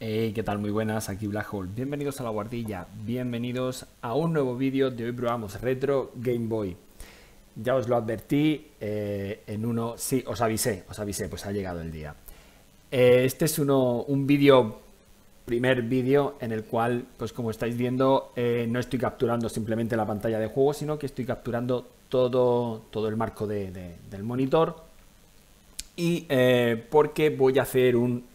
¿qué tal? Muy buenas, aquí Black. Bienvenidos a la guardilla, bienvenidos a un nuevo vídeo de hoy probamos Retro Game Boy. Ya os lo advertí eh, en uno, sí, os avisé, os avisé, pues ha llegado el día. Eh, este es uno, un vídeo, primer vídeo en el cual, pues como estáis viendo, eh, no estoy capturando simplemente la pantalla de juego, sino que estoy capturando todo, todo el marco de, del monitor. Y porque voy a hacer un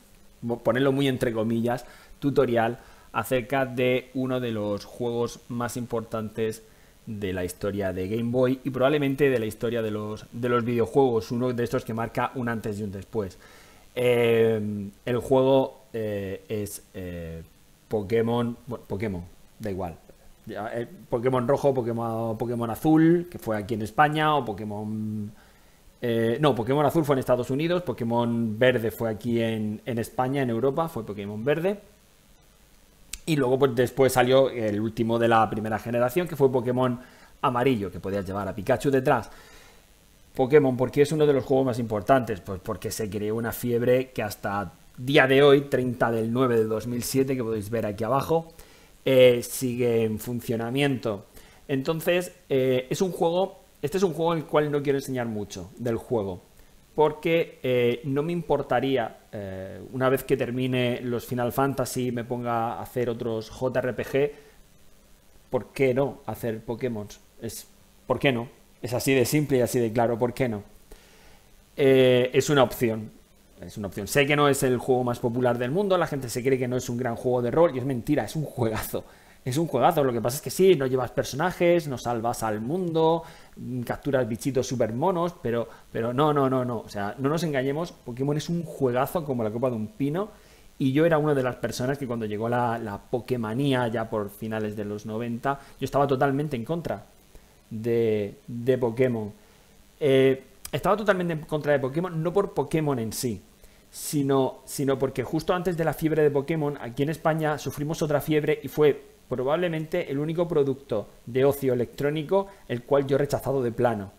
ponerlo muy entre comillas, tutorial acerca de uno de los juegos más importantes de la historia de Game Boy y probablemente de la historia de los, de los videojuegos, uno de estos que marca un antes y un después. Eh, el juego eh, es eh, Pokémon, Pokémon, da igual. Pokémon rojo, Pokémon, Pokémon azul, que fue aquí en España, o Pokémon eh, no, Pokémon Azul fue en Estados Unidos, Pokémon Verde fue aquí en, España, en Europa, fue Pokémon Verde. Y luego pues después salió el último de la primera generación, que fue Pokémon Amarillo, que podías llevar a Pikachu detrás. Pokémon, ¿por qué es uno de los juegos más importantes? Pues porque se creó una fiebre que hasta día de hoy, 30 del 9 de 2007, que podéis ver aquí abajo, eh, sigue en funcionamiento. Entonces, eh, es un juego este es un juego en el cual no quiero enseñar mucho del juego, porque eh, no me importaría, eh, una vez que termine los Final Fantasy, me ponga a hacer otros JRPG, ¿por qué no hacer Pokémon? Es, ¿Por qué no? Es así de simple y así de claro, ¿por qué no? Eh, es una opción, es una opción. Sé que no es el juego más popular del mundo, la gente se cree que no es un gran juego de rol y es mentira, es un juegazo. Es un juegazo, lo que pasa es que sí, no llevas personajes, no salvas al mundo, mm, capturas bichitos super monos, pero, pero no, no, no, no. O sea, no nos engañemos, Pokémon es un juegazo como la copa de un pino. Y yo era una de las personas que cuando llegó la, la Pokémonía, ya por finales de los 90, yo estaba totalmente en contra de, de Pokémon. Eh, estaba totalmente en contra de Pokémon, no por Pokémon en sí, sino, sino porque justo antes de la fiebre de Pokémon, aquí en España sufrimos otra fiebre y fue probablemente el único producto de ocio electrónico el cual yo he rechazado de plano.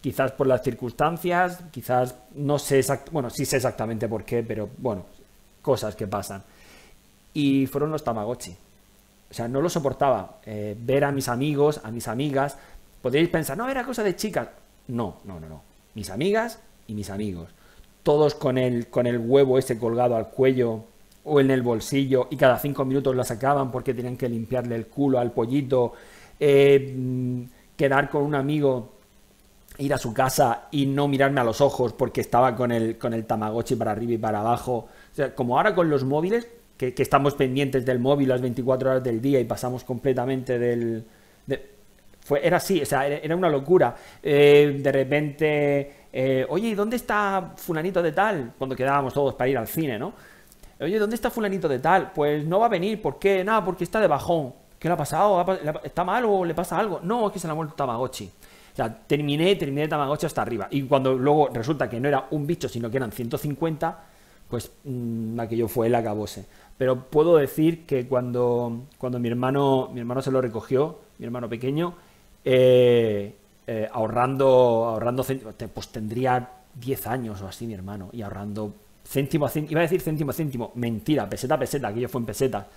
Quizás por las circunstancias, quizás no sé exactamente, bueno, sí sé exactamente por qué, pero bueno, cosas que pasan. Y fueron los Tamagotchi. O sea, no lo soportaba. Eh, ver a mis amigos, a mis amigas, podéis pensar, no, era cosa de chicas. No, no, no, no. Mis amigas y mis amigos. Todos con el, con el huevo ese colgado al cuello, o en el bolsillo y cada cinco minutos la sacaban porque tenían que limpiarle el culo al pollito, eh, mm, quedar con un amigo, ir a su casa y no mirarme a los ojos porque estaba con el, con el tamagotchi para arriba y para abajo. Como ahora con los móviles, que, estamos pendientes del móvil las 24 horas del día y pasamos completamente del... fue, era así, o sea, era una locura. Eh, de repente, eh, oye, ¿y dónde está fulanito de tal? Cuando quedábamos todos para ir al cine, ¿no? Oye, ¿dónde está fulanito de tal? Pues no va a venir, ¿por qué? Nada, porque está de bajón. ¿Qué le ha pasado? ¿Está mal o le pasa algo? No, es que se le ha muerto Tamagotchi. O sea, terminé, terminé Tamagotchi hasta arriba. Y cuando luego resulta que no era un bicho, sino que eran 150, pues mmm, aquello fue el acabose. Pero puedo decir que cuando, cuando mi, hermano, mi hermano se lo recogió, mi hermano pequeño, eh, eh, ahorrando, ahorrando, pues tendría 10 años o así mi hermano, y ahorrando céntimo a céntimo, iba a decir céntimo céntimo, mentira, peseta a peseta, aquello fue en peseta.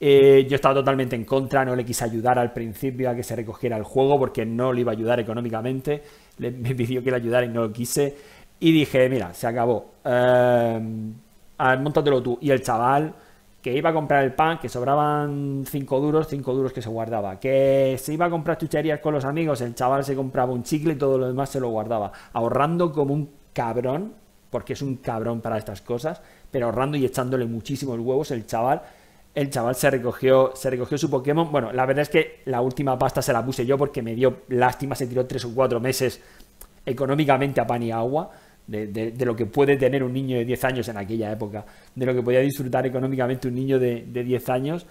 Eh, yo estaba totalmente en contra, no le quise ayudar al principio a que se recogiera el juego porque no le iba a ayudar económicamente, le, me pidió que le ayudara y no lo quise. Y dije, mira, se acabó, eh, montatelo tú. Y el chaval que iba a comprar el pan, que sobraban 5 duros, 5 duros que se guardaba. Que se iba a comprar chucherías con los amigos, el chaval se compraba un chicle y todo lo demás se lo guardaba. Ahorrando como un cabrón porque es un cabrón para estas cosas, pero ahorrando y echándole muchísimos huevos el chaval. El chaval se recogió, se recogió su Pokémon. Bueno, la verdad es que la última pasta se la puse yo porque me dio lástima, se tiró tres o cuatro meses económicamente a pan y agua. De, lo que puede tener un niño de 10 años en aquella época, de lo que podía disfrutar económicamente un niño de, de 10 años,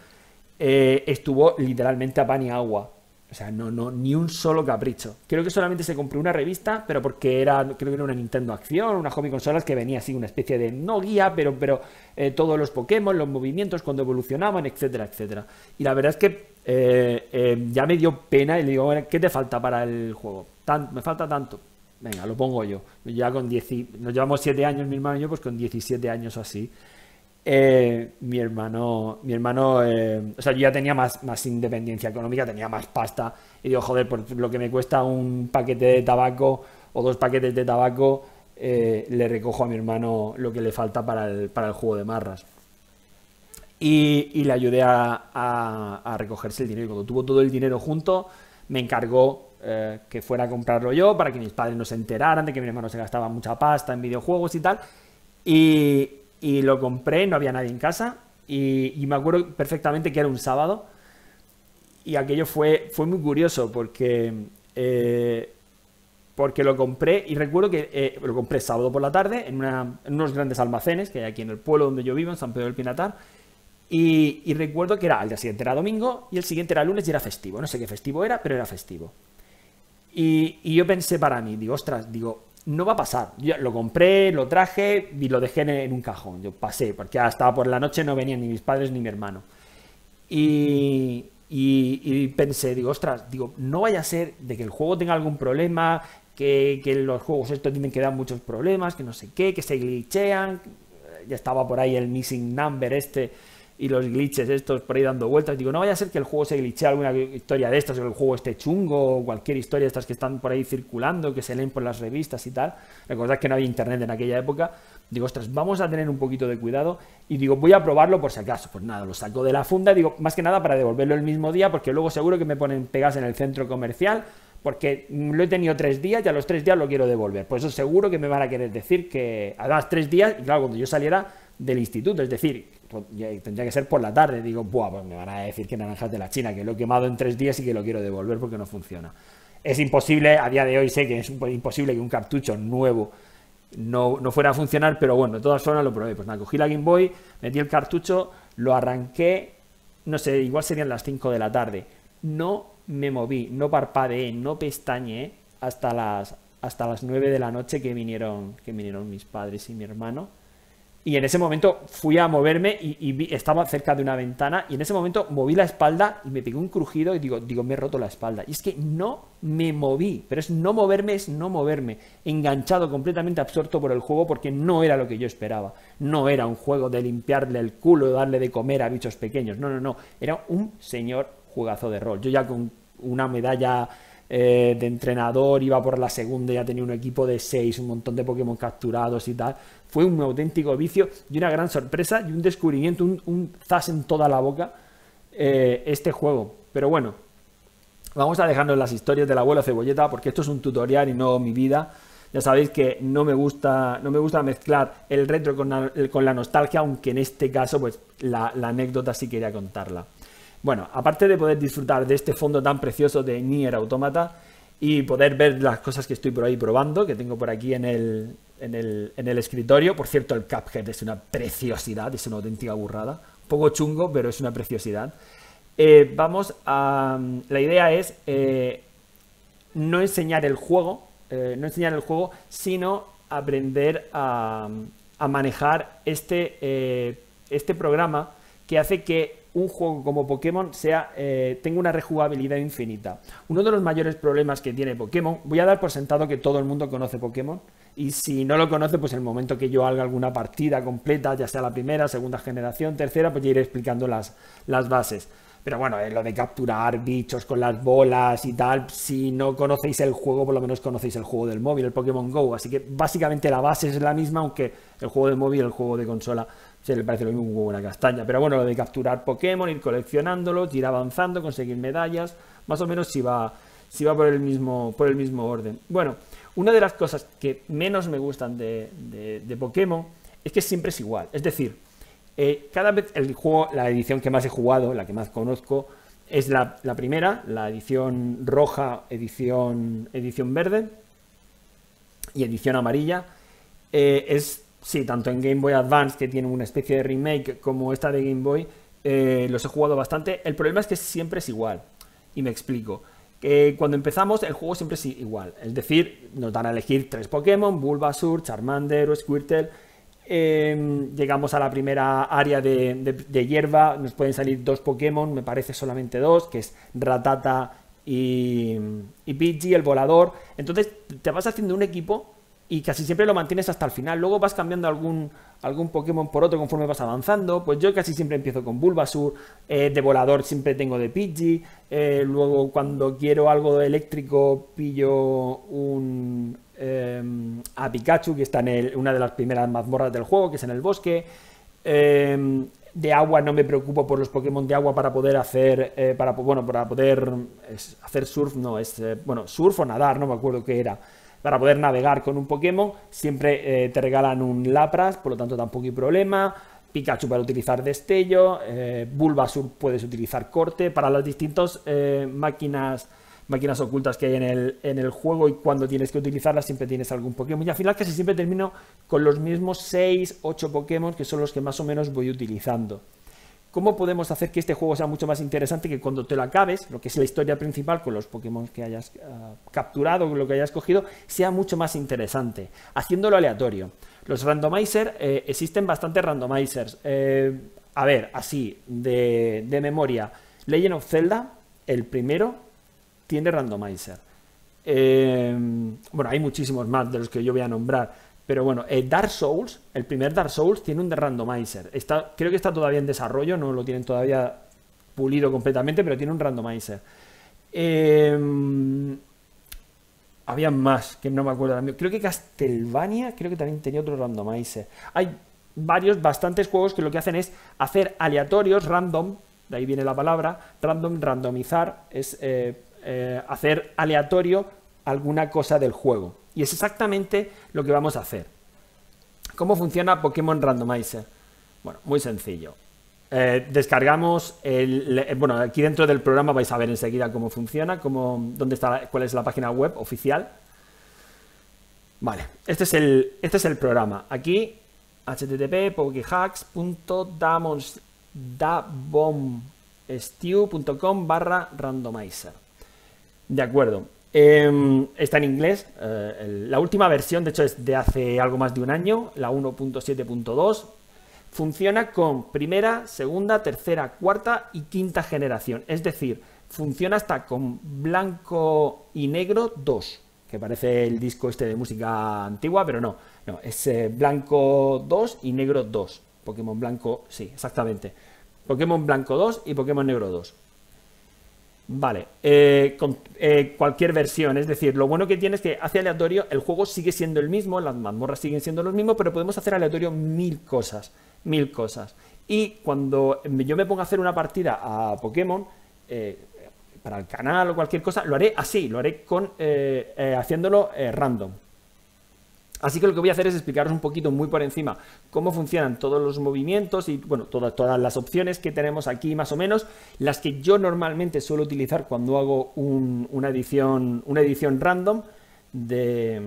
eh, estuvo literalmente a pan y agua. O sea, no, no, ni un solo capricho. Creo que solamente se compró una revista, pero porque era, creo que era una Nintendo Acción, una hobby consolas que venía así, una especie de, no guía, pero, pero eh, todos los Pokémon, los movimientos, cuando evolucionaban, etcétera, etcétera. Y la verdad es que eh, eh, ya me dio pena y le digo, ¿qué te falta para el juego? me falta tanto. Venga, lo pongo yo. Ya con 10, nos llevamos 7 años, mi hermano y yo, pues con 17 años así. Eh, mi hermano, mi hermano, eh, o sea, yo ya tenía más, más independencia económica, tenía más pasta. Y digo, joder, por lo que me cuesta un paquete de tabaco o dos paquetes de tabaco, eh, le recojo a mi hermano lo que le falta para el, para el juego de marras. Y, le ayudé a, recogerse el dinero. Y cuando tuvo todo el dinero junto, me encargó que fuera a comprarlo yo para que mis padres no se enteraran de que mi hermano se gastaba mucha pasta en videojuegos y tal. Y, y lo compré, no había nadie en casa y, me acuerdo perfectamente que era un sábado y aquello fue, fue muy curioso porque, eh, porque lo compré y recuerdo que eh, lo compré sábado por la tarde en, unos grandes almacenes que hay aquí en el pueblo donde yo vivo, en San Pedro del Pinatar. Y, recuerdo que era el día siguiente era domingo y el siguiente era lunes y era festivo. No sé qué festivo era, pero era festivo. Y, y yo pensé para mí, digo, ostras, digo, no va a pasar. Yo lo compré, lo traje y lo dejé en un cajón. Yo pasé, porque hasta por la noche no venían ni mis padres ni mi hermano. Y, pensé, digo, ostras, digo, no vaya a ser de que el juego tenga algún problema, que, los juegos estos tienen que dar muchos problemas, que no sé qué, que se glitchean. Ya estaba por ahí el missing number este y los glitches estos por ahí dando vueltas. Digo, no vaya a ser que el juego se glitche alguna historia de estas, o el juego esté chungo, o cualquier historia de estas que están por ahí circulando, que se leen por las revistas y tal. Recordad que no había internet en aquella época. Digo, ostras, vamos a tener un poquito de cuidado. Y digo, voy a probarlo por si acaso. Pues nada, lo saco de la funda, digo, más que nada para devolverlo el mismo día, porque luego seguro que me ponen pegas en el centro comercial. Porque lo he tenido tres días y a los tres días lo quiero devolver. Pues eso seguro que me van a querer decir que, además, tres días, y claro, cuando yo saliera del instituto, es decir, tendría que ser por la tarde. Digo, Buah, pues me van a decir que naranjas de la China, que lo he quemado en tres días y que lo quiero devolver porque no funciona. Es imposible, a día de hoy sé que es imposible que un cartucho nuevo no, no fuera a funcionar, pero bueno, de todas formas lo probé. Pues nada, cogí la Game Boy, metí el cartucho, lo arranqué, no sé, igual serían las 5 de la tarde. No me moví, no parpadeé, no pestañeé hasta las, hasta las 9 de la noche que vinieron, que vinieron mis padres y mi hermano y en ese momento fui a moverme y, estaba cerca de una ventana y en ese momento moví la espalda y me pegó un crujido y digo, digo, me he roto la espalda. Y es que no me moví, pero es no moverme, es no moverme, enganchado, completamente absorto por el juego porque no era lo que yo esperaba. No era un juego de limpiarle el culo, darle de comer a bichos pequeños, no, no, no, era un señor jugazo de rol. Yo ya con una medalla eh, de entrenador, iba por la segunda, ya tenía un equipo de seis, un montón de Pokémon capturados y tal. Fue un auténtico vicio y una gran sorpresa y un descubrimiento, un, zas en toda la boca eh, este juego. Pero bueno, vamos a dejarnos las historias del abuelo cebolleta porque esto es un tutorial y no mi vida. Ya sabéis que no me gusta, no me gusta mezclar el retro con la, nostalgia, aunque en este caso, pues la, la anécdota sí quería contarla. Bueno, aparte de poder disfrutar de este fondo tan precioso de Nier Automata y poder ver las cosas que estoy por ahí probando, que tengo por aquí en el, en el, escritorio, por cierto, el Cuphead es una preciosidad, es una auténtica burrada, poco chungo, pero es una preciosidad. Eh, vamos a... La idea es eh, no enseñar el juego, eh, no enseñar el juego, sino aprender a, a manejar este, este programa que hace que un juego como Pokémon sea, eh, tenga una rejugabilidad infinita. Uno de los mayores problemas que tiene Pokémon, voy a dar por sentado que todo el mundo conoce Pokémon, y si no lo conoce, pues en el momento que yo haga alguna partida completa, ya sea la primera, segunda generación, tercera, pues ya iré explicando las, bases. Pero bueno, eh, lo de capturar bichos con las bolas y tal, si no conocéis el juego, por lo menos conocéis el juego del móvil, el Pokémon Go. Así que básicamente la base es la misma, aunque el juego del móvil el juego de consola se le parece lo mismo un una castaña. Pero bueno, lo de capturar Pokémon, ir coleccionándolos, ir avanzando, conseguir medallas, más o menos si va, si va por, el mismo, por el mismo orden. Bueno, una de las cosas que menos me gustan de, de, Pokémon es que siempre es igual. Es decir, eh, cada vez el juego, la edición que más he jugado, la que más conozco, es la, la primera, la edición roja, edición, edición verde y edición amarilla. Eh, es Sí, tanto en Game Boy Advance, que tiene una especie de remake, como esta de Game Boy, eh, los he jugado bastante. El problema es que siempre es igual. Y me explico. Que cuando empezamos, el juego siempre es igual. Es decir, nos dan a elegir tres Pokémon: Bulbasaur, Charmander o Squirtle. Em, llegamos a la primera área de, hierba, nos pueden salir dos Pokémon, me parece solamente dos, que es Ratata y, y Pidgey, el volador. Entonces te vas haciendo un equipo y casi siempre lo mantienes hasta el final. Luego vas cambiando algún, algún Pokémon por otro conforme vas avanzando. Pues yo casi siempre empiezo con Bulbasur, eh, de volador siempre tengo de Pidgey, eh, luego cuando quiero algo eléctrico pillo un em, a Pikachu que está en una de las primeras mazmorras del juego, que es en el bosque. De agua no me preocupo por los Pokémon de agua para poder hacer, eh, para, bueno, para poder hacer surf, no, es, bueno, surf o nadar, no me acuerdo qué era para poder navegar con un Pokémon. Siempre eh, te regalan un Lapras, por lo tanto tampoco hay problema. Pikachu para utilizar destello, eh, Bulbasur puedes utilizar corte para las distintas eh, máquinas máquinas ocultas que hay en el, en el juego y cuando tienes que utilizarlas siempre tienes algún Pokémon. Y al final casi siempre termino con los mismos 6, 8 Pokémon que son los que más o menos voy utilizando. ¿Cómo podemos hacer que este juego sea mucho más interesante que cuando te lo acabes, lo que es la historia principal con los Pokémon que hayas uh, capturado, lo que hayas cogido, sea mucho más interesante? Haciéndolo aleatorio. Los randomizers, eh, existen bastantes randomizers. Eh, a ver, así, de, memoria. Legend of Zelda, el primero, tiene randomizer. Bueno, hay muchísimos más de los que yo voy a nombrar. Pero bueno, eh, Dark Souls, el primer Dark Souls, tiene un randomizer. Creo que está todavía en desarrollo, no lo tienen todavía pulido completamente, pero tiene un randomizer. Em, había más, que no me acuerdo. Creo que Castlevania, creo que también tenía otro randomizer. Hay varios, bastantes juegos que lo que hacen es hacer aleatorios, random, de ahí viene la palabra, random, randomizar, es eh, eh, hacer aleatorio alguna cosa del juego. Y es exactamente lo que vamos a hacer. ¿Cómo funciona Pokémon Randomizer? Bueno, muy sencillo. Eh, descargamos el, eh, bueno, aquí dentro del programa vais a ver enseguida cómo funciona, cómo, dónde está, cuál es la página web oficial. Vale, este es el, este es el programa. Aquí, http pokehacks.dabomstew.com barra randomizer. De acuerdo. Em, está en inglés. Eh, la última versión, de hecho, es de hace algo más de un año, la 1.7.2. Funciona con primera, segunda, tercera, cuarta y quinta generación. Es decir, funciona hasta con blanco y negro 2, que parece el disco este de música antigua, pero no. No, es eh, blanco 2 y negro 2. Pokémon blanco, sí, exactamente. Pokémon blanco 2 y Pokémon negro 2. Vale, eh, con eh, cualquier versión, es decir, lo bueno que tiene es que hace aleatorio, el juego sigue siendo el mismo, las mazmorras siguen siendo los mismos, pero podemos hacer aleatorio mil cosas, mil cosas. Y cuando yo me ponga a hacer una partida a Pokémon, eh, para el canal o cualquier cosa, lo haré así, lo haré con haciéndolo random. Así que lo que voy a hacer es explicaros un poquito muy por encima cómo funcionan todos los movimientos y bueno, todas, todas las opciones que tenemos aquí más o menos, las que yo normalmente suelo utilizar cuando hago una, edición, una edición random de,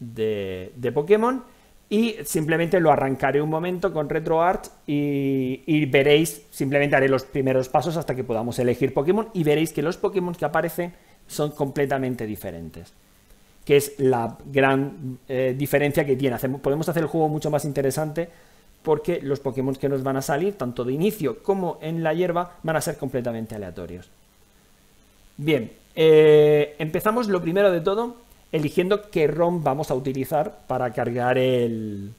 de, Pokémon y simplemente lo arrancaré un momento con RetroArt y, y veréis, simplemente haré los primeros pasos hasta que podamos elegir Pokémon y veréis que los Pokémon que aparecen son completamente diferentes que es la gran eh, diferencia que tiene. podemos hacer el juego mucho más interesante porque los Pokémon que nos van a salir, tanto de inicio como en la hierba, van a ser completamente aleatorios. Bien, eh, empezamos lo primero de todo eligiendo qué ROM vamos a utilizar para cargar el,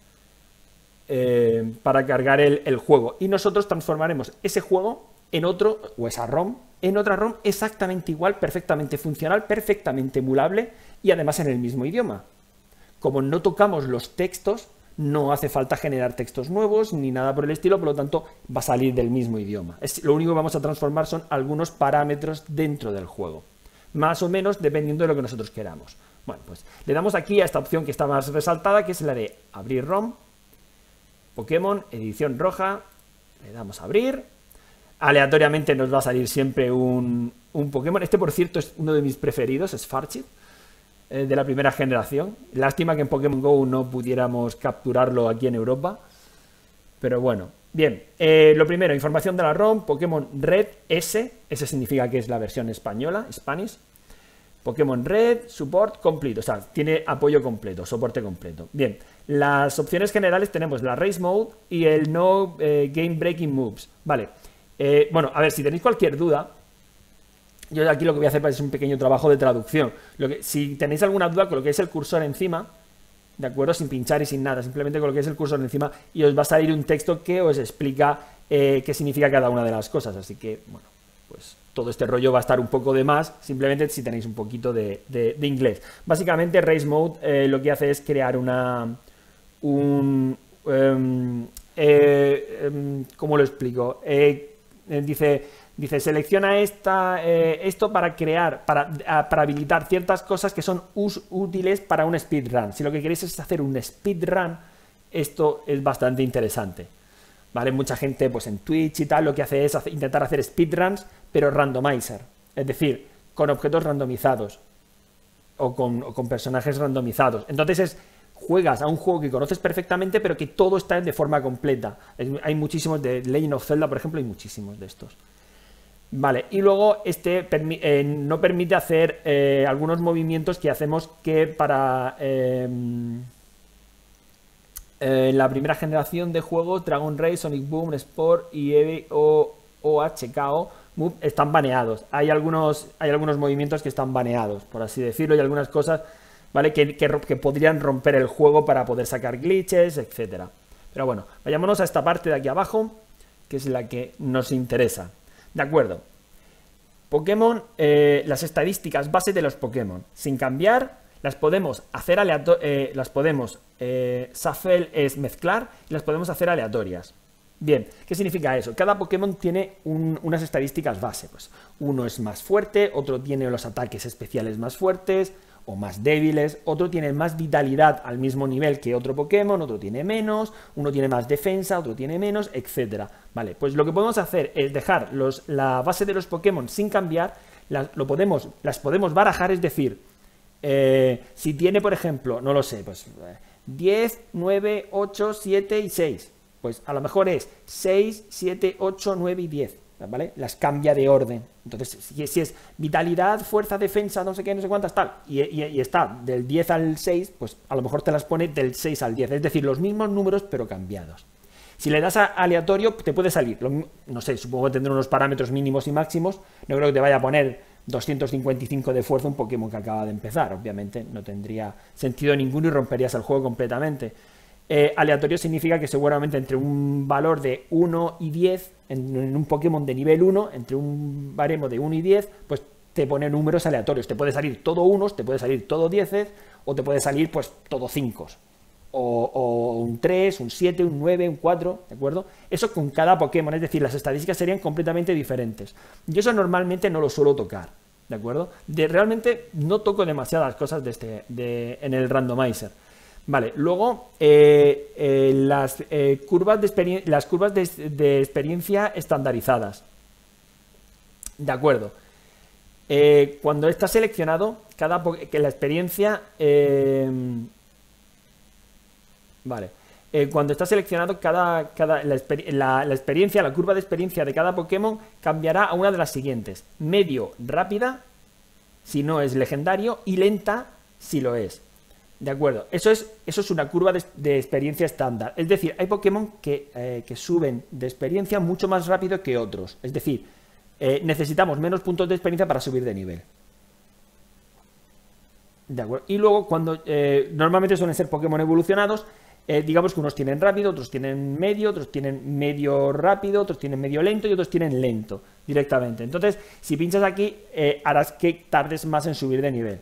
eh, para cargar el, juego. Y nosotros transformaremos ese juego en otro, o esa ROM, en otra ROM exactamente igual, perfectamente funcional, perfectamente emulable y además en el mismo idioma. Como no tocamos los textos, no hace falta generar textos nuevos ni nada por el estilo, por lo tanto va a salir del mismo idioma. Lo único que vamos a transformar son algunos parámetros dentro del juego, más o menos dependiendo de lo que nosotros queramos. Bueno, pues le damos aquí a esta opción que está más resaltada, que es la de abrir ROM, Pokémon, edición roja, le damos a abrir, aleatoriamente nos va a salir siempre un, un Pokémon, este por cierto es uno de mis preferidos, es Farchit, eh, de la primera generación. Lástima que en Pokémon GO no pudiéramos capturarlo aquí en Europa. Pero bueno, bien. Eh, lo primero, información de la ROM, Pokémon Red S. Ese significa que es la versión española, Spanish. Pokémon Red, support completo, o sea, tiene apoyo completo, soporte completo. Bien, las opciones generales tenemos la Race Mode y el No eh, Game Breaking Moves. Vale, bueno, a ver, si tenéis cualquier duda, yo aquí lo que voy a hacer es un pequeño trabajo de traducción. Lo que, si tenéis alguna duda, con lo que es el cursor encima, ¿de acuerdo? Sin pinchar y sin nada, simplemente con lo que es el cursor encima y os va a salir un texto que os explica eh, qué significa cada una de las cosas. Así que, bueno, pues todo este rollo va a estar un poco de más, simplemente si tenéis un poquito de, inglés. Básicamente, Race Mode eh, lo que hace es crear una... un... Em, eh, em, ¿Cómo lo explico? dice Dice, selecciona esta, eh, esto para crear, para, para, habilitar ciertas cosas que son útiles para un speedrun. Si lo que queréis es hacer un speedrun, esto es bastante interesante. ¿Vale? Mucha gente pues en Twitch y tal lo que hace es intentar hacer speedruns, pero randomizer. Es decir, con objetos randomizados. O con, con personajes randomizados. Entonces es juegas a un juego que conoces perfectamente, pero que todo está de forma completa. Hay muchísimos de Legend of Zelda, por ejemplo, hay muchísimos de estos. Vale, y luego este eh, no permite hacer eh, algunos movimientos que hacemos que para em, eh, la primera generación de juegos, Dragon Race, Sonic Boom, Sport y o OHKO están baneados. Hay algunos, hay algunos movimientos que están baneados, por así decirlo, y algunas cosas ¿vale? que, que podrían romper el juego para poder sacar glitches, etcétera. Pero bueno, vayámonos a esta parte de aquí abajo, que es la que nos interesa. De acuerdo. Pokémon, eh, las estadísticas base de los Pokémon, sin cambiar, las podemos hacer aleatorias, eh, las podemos, eh, es mezclar y las podemos hacer aleatorias. Bien, ¿qué significa eso? Cada Pokémon tiene unas estadísticas base, pues uno es más fuerte, otro tiene los ataques especiales más fuertes, o más débiles, otro tiene más vitalidad al mismo nivel que otro Pokémon, otro tiene menos, uno tiene más defensa, otro tiene menos, etcétera. Vale, pues lo que podemos hacer es dejar los, la base de los Pokémon sin cambiar, lo podemos, las podemos barajar, es decir, eh, si tiene, por ejemplo, no lo sé, pues 10, 9, 8, 7 y 6, pues a lo mejor es 6, 7, 8, 9 y 10. ¿Vale? Las cambia de orden. Entonces, si, es vitalidad, fuerza, defensa, no sé qué, no sé cuántas, tal, y, está del 10 al 6, pues a lo mejor te las pone del 6 al 10. Es decir, los mismos números, pero cambiados. Si le das a aleatorio, te puede salir, no sé, supongo que tendrá unos parámetros mínimos y máximos, no creo que te vaya a poner 255 de fuerza un Pokémon que acaba de empezar, obviamente no tendría sentido ninguno y romperías el juego completamente. Eh, aleatorio significa que seguramente entre un valor de 1 y 10, en, un Pokémon de nivel 1, entre un baremo de 1 y 10, pues te pone números aleatorios. Te puede salir todo unos, te puede salir todo 10 o te puede salir pues todo 5. O, un 3, un 7, un 9, un 4, ¿de acuerdo? Eso con cada Pokémon, es decir, las estadísticas serían completamente diferentes. Yo eso normalmente no lo suelo tocar, ¿de acuerdo? De, realmente no toco demasiadas cosas de este, de, en el randomizer. Vale, luego eh, eh, las, eh, curvas, de las curvas de, experiencia estandarizadas. De acuerdo. cuando está seleccionado, cada que la experiencia. vale. cuando está seleccionado, cada, cada la, la, experiencia, la curva de experiencia de cada Pokémon cambiará a una de las siguientes: medio, rápida, si no es legendario, y lenta, si lo es. De acuerdo, eso es, eso es una curva de, experiencia estándar. Es decir, hay Pokémon eh, que, suben de experiencia mucho más rápido que otros. Es decir, eh, necesitamos menos puntos de experiencia para subir de nivel. De acuerdo. Y luego, cuando eh, normalmente suelen ser Pokémon evolucionados, digamos que unos tienen rápido, otros tienen medio, otros tienen medio rápido, otros tienen medio lento y otros tienen lento directamente. Entonces, si pinchas aquí, harás que tardes más en subir de nivel.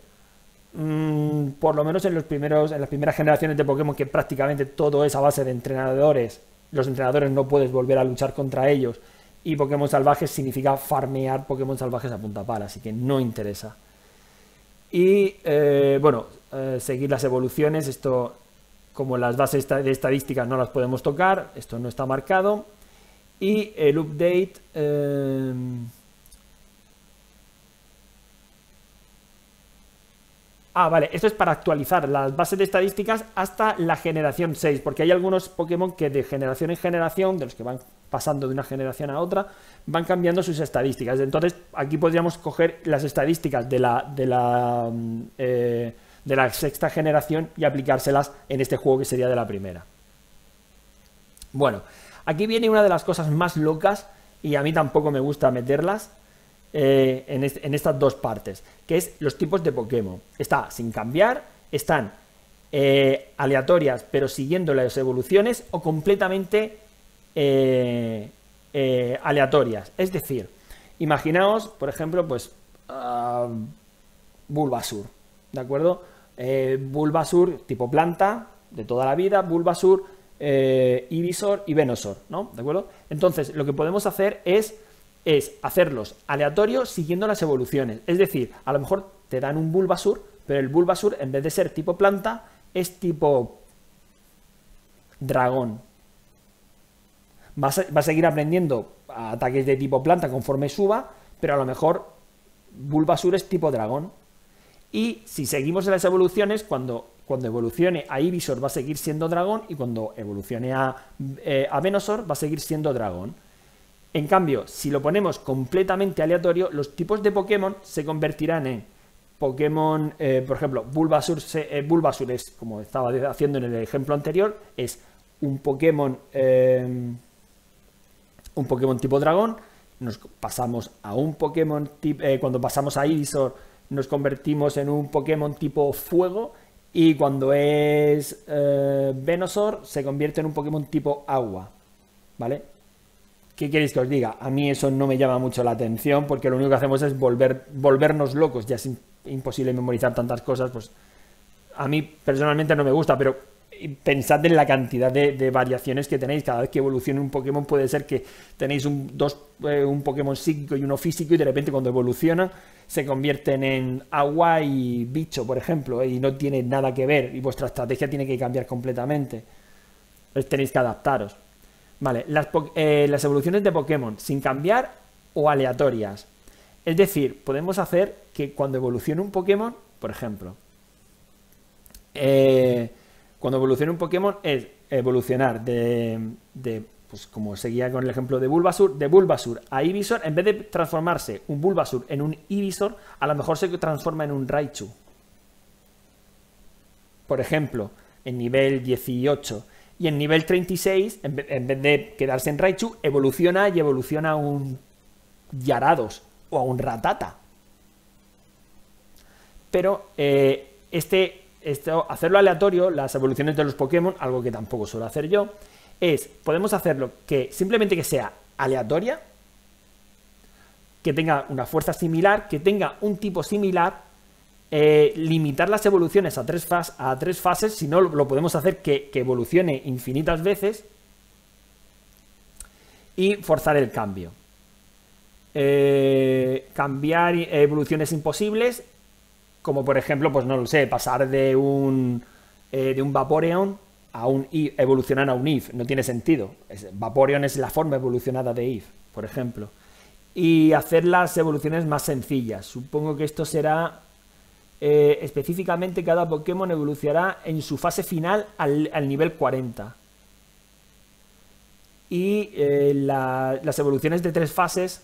Mm, por lo menos en los primeros, en las primeras generaciones de Pokémon, que prácticamente todo es a base de entrenadores, los entrenadores no puedes volver a luchar contra ellos. Y Pokémon salvajes significa farmear Pokémon salvajes a punta pala, así que no interesa. Y eh, bueno, eh, seguir las evoluciones, esto como las bases de estadísticas no las podemos tocar, esto no está marcado. Y el update... Eh, Ah, vale, esto es para actualizar las bases de estadísticas hasta la generación 6, porque hay algunos Pokémon que de generación en generación, de los que van pasando de una generación a otra, van cambiando sus estadísticas. Entonces, aquí podríamos coger las estadísticas de la, de la, mm, eh, de la sexta generación y aplicárselas en este juego que sería de la primera. Bueno, aquí viene una de las cosas más locas y a mí tampoco me gusta meterlas, eh, en, estas dos partes, que es los tipos de Pokémon. Está sin cambiar, están eh, aleatorias, pero siguiendo las evoluciones, o completamente eh, aleatorias. Es decir, imaginaos, por ejemplo, pues Bulbasur, ¿de acuerdo? Bulbasur tipo planta de toda la vida, Bulbasur, Ibisor y Venosor, ¿no? ¿De acuerdo? Entonces, lo que podemos hacer es, es hacerlos aleatorios siguiendo las evoluciones. Es decir, a lo mejor te dan un Bulbasur, pero el Bulbasur, en vez de ser tipo planta, es tipo dragón. Va a, seguir aprendiendo ataques de tipo planta conforme suba, pero a lo mejor Bulbasur es tipo dragón. Y si seguimos en las evoluciones, cuando, cuando evolucione a Ibisor va a seguir siendo dragón y cuando evolucione a, eh, a va a seguir siendo dragón. En cambio, si lo ponemos completamente aleatorio, los tipos de Pokémon se convertirán en Pokémon, eh, por ejemplo, Bulbasur, eh, Bulbasur es, como estaba haciendo en el ejemplo anterior, es un Pokémon, eh, un Pokémon tipo dragón, nos pasamos a un Pokémon, tipo, cuando pasamos a Ivysaur nos convertimos en un Pokémon tipo fuego y cuando es Venusaur se convierte en un Pokémon tipo agua, ¿vale? ¿Qué queréis que os diga? A mí eso no me llama mucho la atención porque lo único que hacemos es volver, volvernos locos, ya sin imposible memorizar tantas cosas, pues a mí personalmente no me gusta, pero pensad en la cantidad de, variaciones que tenéis. Cada vez que evolucione un Pokémon puede ser que tenéis un, dos, eh, un Pokémon psíquico y uno físico y de repente cuando evoluciona se convierten en agua y bicho, por ejemplo, y no tiene nada que ver y vuestra estrategia tiene que cambiar completamente. Tenéis que adaptaros. Vale, las, eh, las evoluciones de Pokémon sin cambiar o aleatorias. Es decir, podemos hacer que cuando evolucione un Pokémon, por ejemplo, eh, cuando evolucione un Pokémon es evolucionar de, pues como seguía con el ejemplo de Bulbasur, de Bulbasur a Ivysaur, en vez de transformarse un Bulbasur en un Ivysaur, a lo mejor se transforma en un Raichu. Por ejemplo, en nivel 18 y en nivel 36, en vez de quedarse en Raichu, evoluciona y evoluciona a un Yarados o a un Ratata. Pero eh, este, hacerlo aleatorio, las evoluciones de los Pokémon, algo que tampoco suelo hacer yo, es, podemos hacerlo que simplemente que sea aleatoria, que tenga una fuerza similar, que tenga un tipo similar, eh, limitar las evoluciones a tres, fases, si no lo podemos hacer que, evolucione infinitas veces, y forzar el cambio. Eh, cambiar evoluciones imposibles como por ejemplo, pues no lo sé, pasar de un, eh, de un Vaporeon a un evolucionar a un If, no tiene sentido. Vaporeon es la forma evolucionada de If, por ejemplo. Y hacer las evoluciones más sencillas. Supongo que esto será eh, específicamente cada Pokémon evolucionará en su fase final al, nivel 40. Y eh, las evoluciones de tres fases,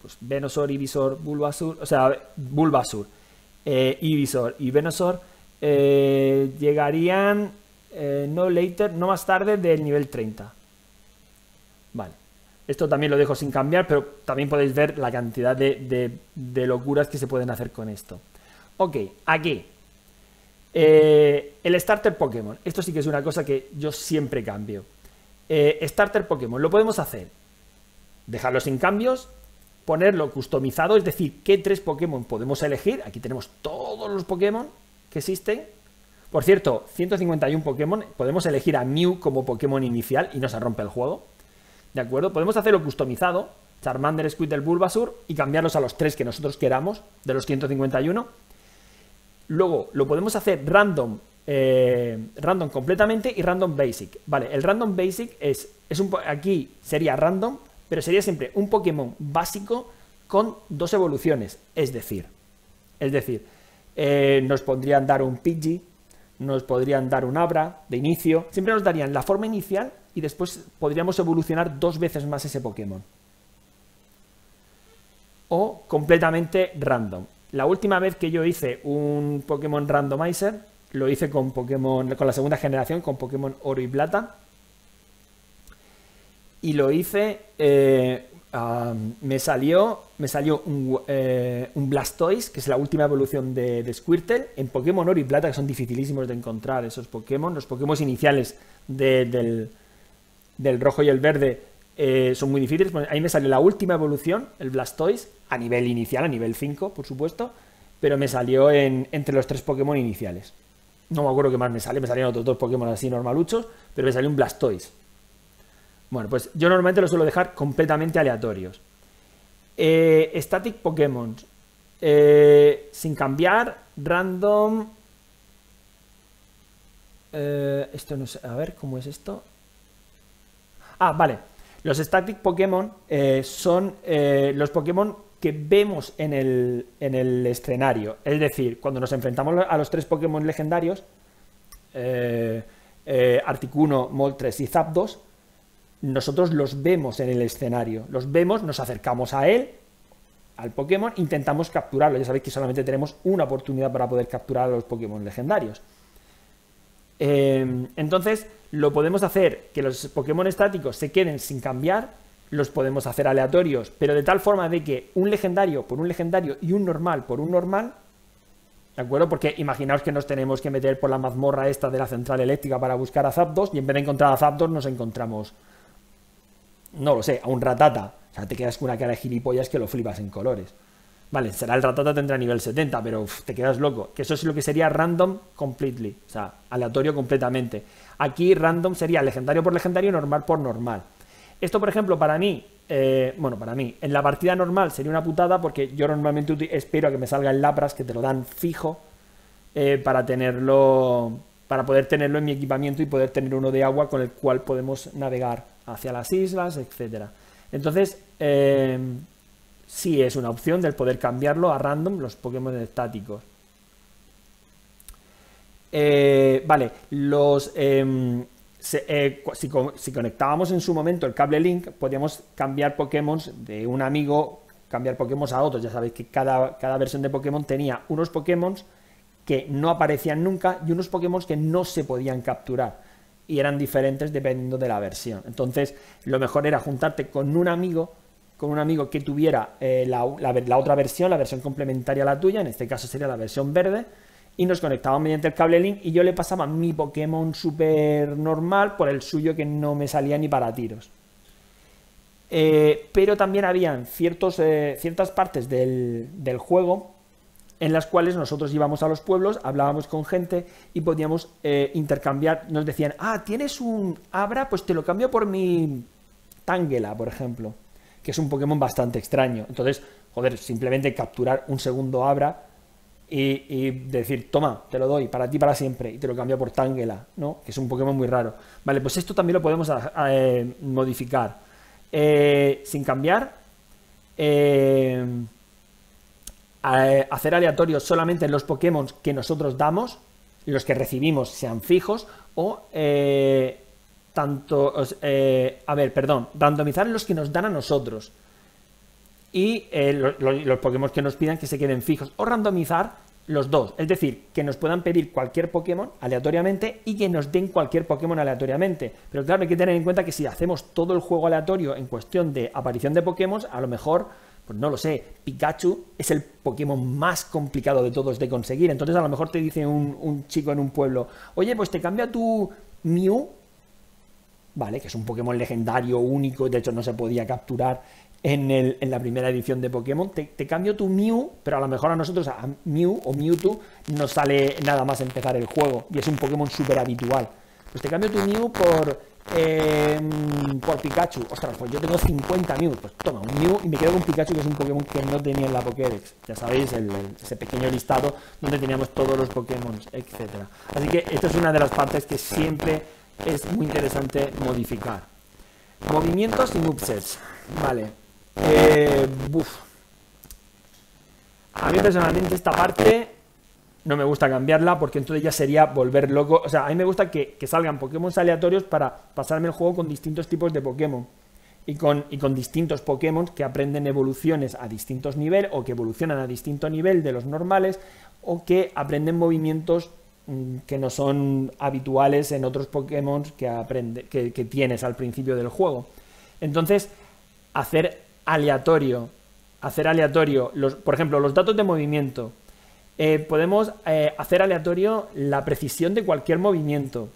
pues Venusaur, Ivysaur, Bulbasur, o sea, Bulbasur eh, Ibisor y Venusaur eh, llegarían no later, no más tarde del nivel 30. Vale. Esto también lo dejo sin cambiar, pero también podéis ver la cantidad de, locuras que se pueden hacer con esto. Ok, aquí. el Starter Pokémon. Esto sí que es una cosa que yo siempre cambio. starter Pokémon. Lo podemos hacer. Dejarlo sin cambios ponerlo customizado, es decir, qué tres Pokémon podemos elegir. Aquí tenemos todos los Pokémon que existen. Por cierto, 151 Pokémon, podemos elegir a Mew como Pokémon inicial y no se rompe el juego. ¿De acuerdo? Podemos hacerlo customizado, Charmander, Squirtle, Bulbasur, y cambiarlos a los tres que nosotros queramos, de los 151. Luego, lo podemos hacer random, eh, random completamente y random basic. Vale, el random basic es, es un, aquí sería random, pero sería siempre un Pokémon básico con dos evoluciones, es decir, es decir, eh, nos podrían dar un Pidgey, nos podrían dar un Abra de inicio, siempre nos darían la forma inicial y después podríamos evolucionar dos veces más ese Pokémon. O completamente random. La última vez que yo hice un Pokémon Randomizer, lo hice con Pokémon, con la segunda generación, con Pokémon Oro y Plata, y lo hice, eh, me salió, me salió un, eh, un, Blastoise, que es la última evolución de, de, Squirtle, en Pokémon Oro y Plata, que son dificilísimos de encontrar esos Pokémon. Los Pokémon iniciales del, del, rojo y el verde eh, son muy difíciles. Ahí me salió la última evolución, el Blastoise, a nivel inicial, a nivel 5, por supuesto, pero me salió en, entre los tres Pokémon iniciales. No me acuerdo qué más me sale, me salieron otros dos Pokémon así normaluchos, pero me salió un Blastoise. Bueno, pues yo normalmente lo suelo dejar completamente aleatorios. Eh, static Pokémon. Eh, sin cambiar, random. Esto no sé. A ver, ¿cómo es esto? Ah, vale. Los Static Pokémon son los Pokémon que vemos en el, en el, escenario. Es decir, cuando nos enfrentamos a los tres Pokémon legendarios, Articuno, Moltres y Zapdos, nosotros los vemos en el escenario. Los vemos, nos acercamos a él, al Pokémon, intentamos capturarlo. Ya sabéis que solamente tenemos una oportunidad para poder capturar a los Pokémon legendarios. Em, entonces, lo podemos hacer que los Pokémon estáticos se queden sin cambiar, los podemos hacer aleatorios, pero de tal forma de que un legendario por un legendario y un normal por un normal, ¿de acuerdo? Porque imaginaos que nos tenemos que meter por la mazmorra esta de la central eléctrica para buscar a Zapdos y en vez de encontrar a Zapdos nos encontramos no lo sé, a un ratata. O sea, te quedas con una cara de gilipollas que lo flipas en colores. Vale, será el ratata tendrá nivel 70, pero te quedas loco. Que eso es lo que sería random completely. O sea, aleatorio completamente. Aquí random sería legendario por legendario, normal por normal. Esto, por ejemplo, para mí, eh, bueno, para mí, en la partida normal sería una putada porque yo normalmente espero a que me salga el Lapras, que te lo dan fijo, eh, para tenerlo, para poder tenerlo en mi equipamiento y poder tener uno de agua con el cual podemos navegar hacia las islas, etcétera. Entonces, eh, sí es una opción del poder cambiarlo a random los Pokémon estáticos. Eh, vale, los em, eh, si, conectábamos en su momento el cable Link, podíamos cambiar Pokémon de un amigo, cambiar Pokémon a otros. Ya sabéis que cada, cada versión de Pokémon tenía unos Pokémon que no aparecían nunca y unos Pokémon que no se podían capturar y eran diferentes dependiendo de la versión. Entonces, lo mejor era juntarte con un amigo, con un amigo que tuviera eh, la, otra versión, la versión complementaria a la tuya, en este caso sería la versión verde, y nos conectábamos mediante el cable link y yo le pasaba mi Pokémon super normal por el suyo que no me salía ni para tiros. Eh, pero también habían eh, ciertas partes del, juego en las cuales nosotros íbamos a los pueblos, hablábamos con gente y podíamos intercambiar. Nos decían, ah, tienes un Abra, pues te lo cambio por mi Tangela, por ejemplo, que es un Pokémon bastante extraño. Entonces, joder, simplemente capturar un segundo Abra y, decir, toma, te lo doy para ti para siempre y te lo cambio por Tangela, ¿no? Que es un Pokémon muy raro. Vale, pues esto también lo podemos eh, modificar. Eh, sin cambiar. Eh, hacer aleatorios solamente en los Pokémon que nosotros damos, los que recibimos sean fijos, o tanto, eh, a ver, perdón, randomizar los que nos dan a nosotros. Y eh, los, Pokémon que nos pidan que se queden fijos. O randomizar los dos. Es decir, que nos puedan pedir cualquier Pokémon aleatoriamente y que nos den cualquier Pokémon aleatoriamente. Pero claro, hay que tener en cuenta que si hacemos todo el juego aleatorio en cuestión de aparición de Pokémon, a lo mejor pues no lo sé, Pikachu es el Pokémon más complicado de todos de conseguir. Entonces a lo mejor te dice un, chico en un pueblo, oye, pues te cambia tu Mew, ¿vale? Que es un Pokémon legendario, único, de hecho no se podía capturar en, el, en la primera edición de Pokémon. Te, cambio tu Mew, pero a lo mejor a nosotros, a Mew o Mewtwo, no sale nada más empezar el juego. Y es un Pokémon súper habitual. Pues te cambio tu Mew por Em, por Pikachu, ostras, pues yo tengo 50 Mew, pues toma, un Mew y me quedo con Pikachu, que es un Pokémon que no tenía en la Pokédex. Ya sabéis, ese pequeño listado donde teníamos todos los Pokémon, etcétera. Así que esta es una de las partes que siempre es muy interesante modificar. Movimientos y movesets. Vale. Eh, A mí personalmente esta parte no me gusta cambiarla porque entonces ya sería volver loco. O sea, a mí me gusta que, salgan Pokémon aleatorios para pasarme el juego con distintos tipos de Pokémon. Y con, y con distintos Pokémon que aprenden evoluciones a distintos niveles o que evolucionan a distinto nivel de los normales o que aprenden movimientos que no son habituales en otros Pokémon que, aprende, que, tienes al principio del juego. Entonces, hacer aleatorio, hacer aleatorio, los, por ejemplo, los datos de movimiento. Eh, podemos eh, hacer aleatorio la precisión de cualquier movimiento.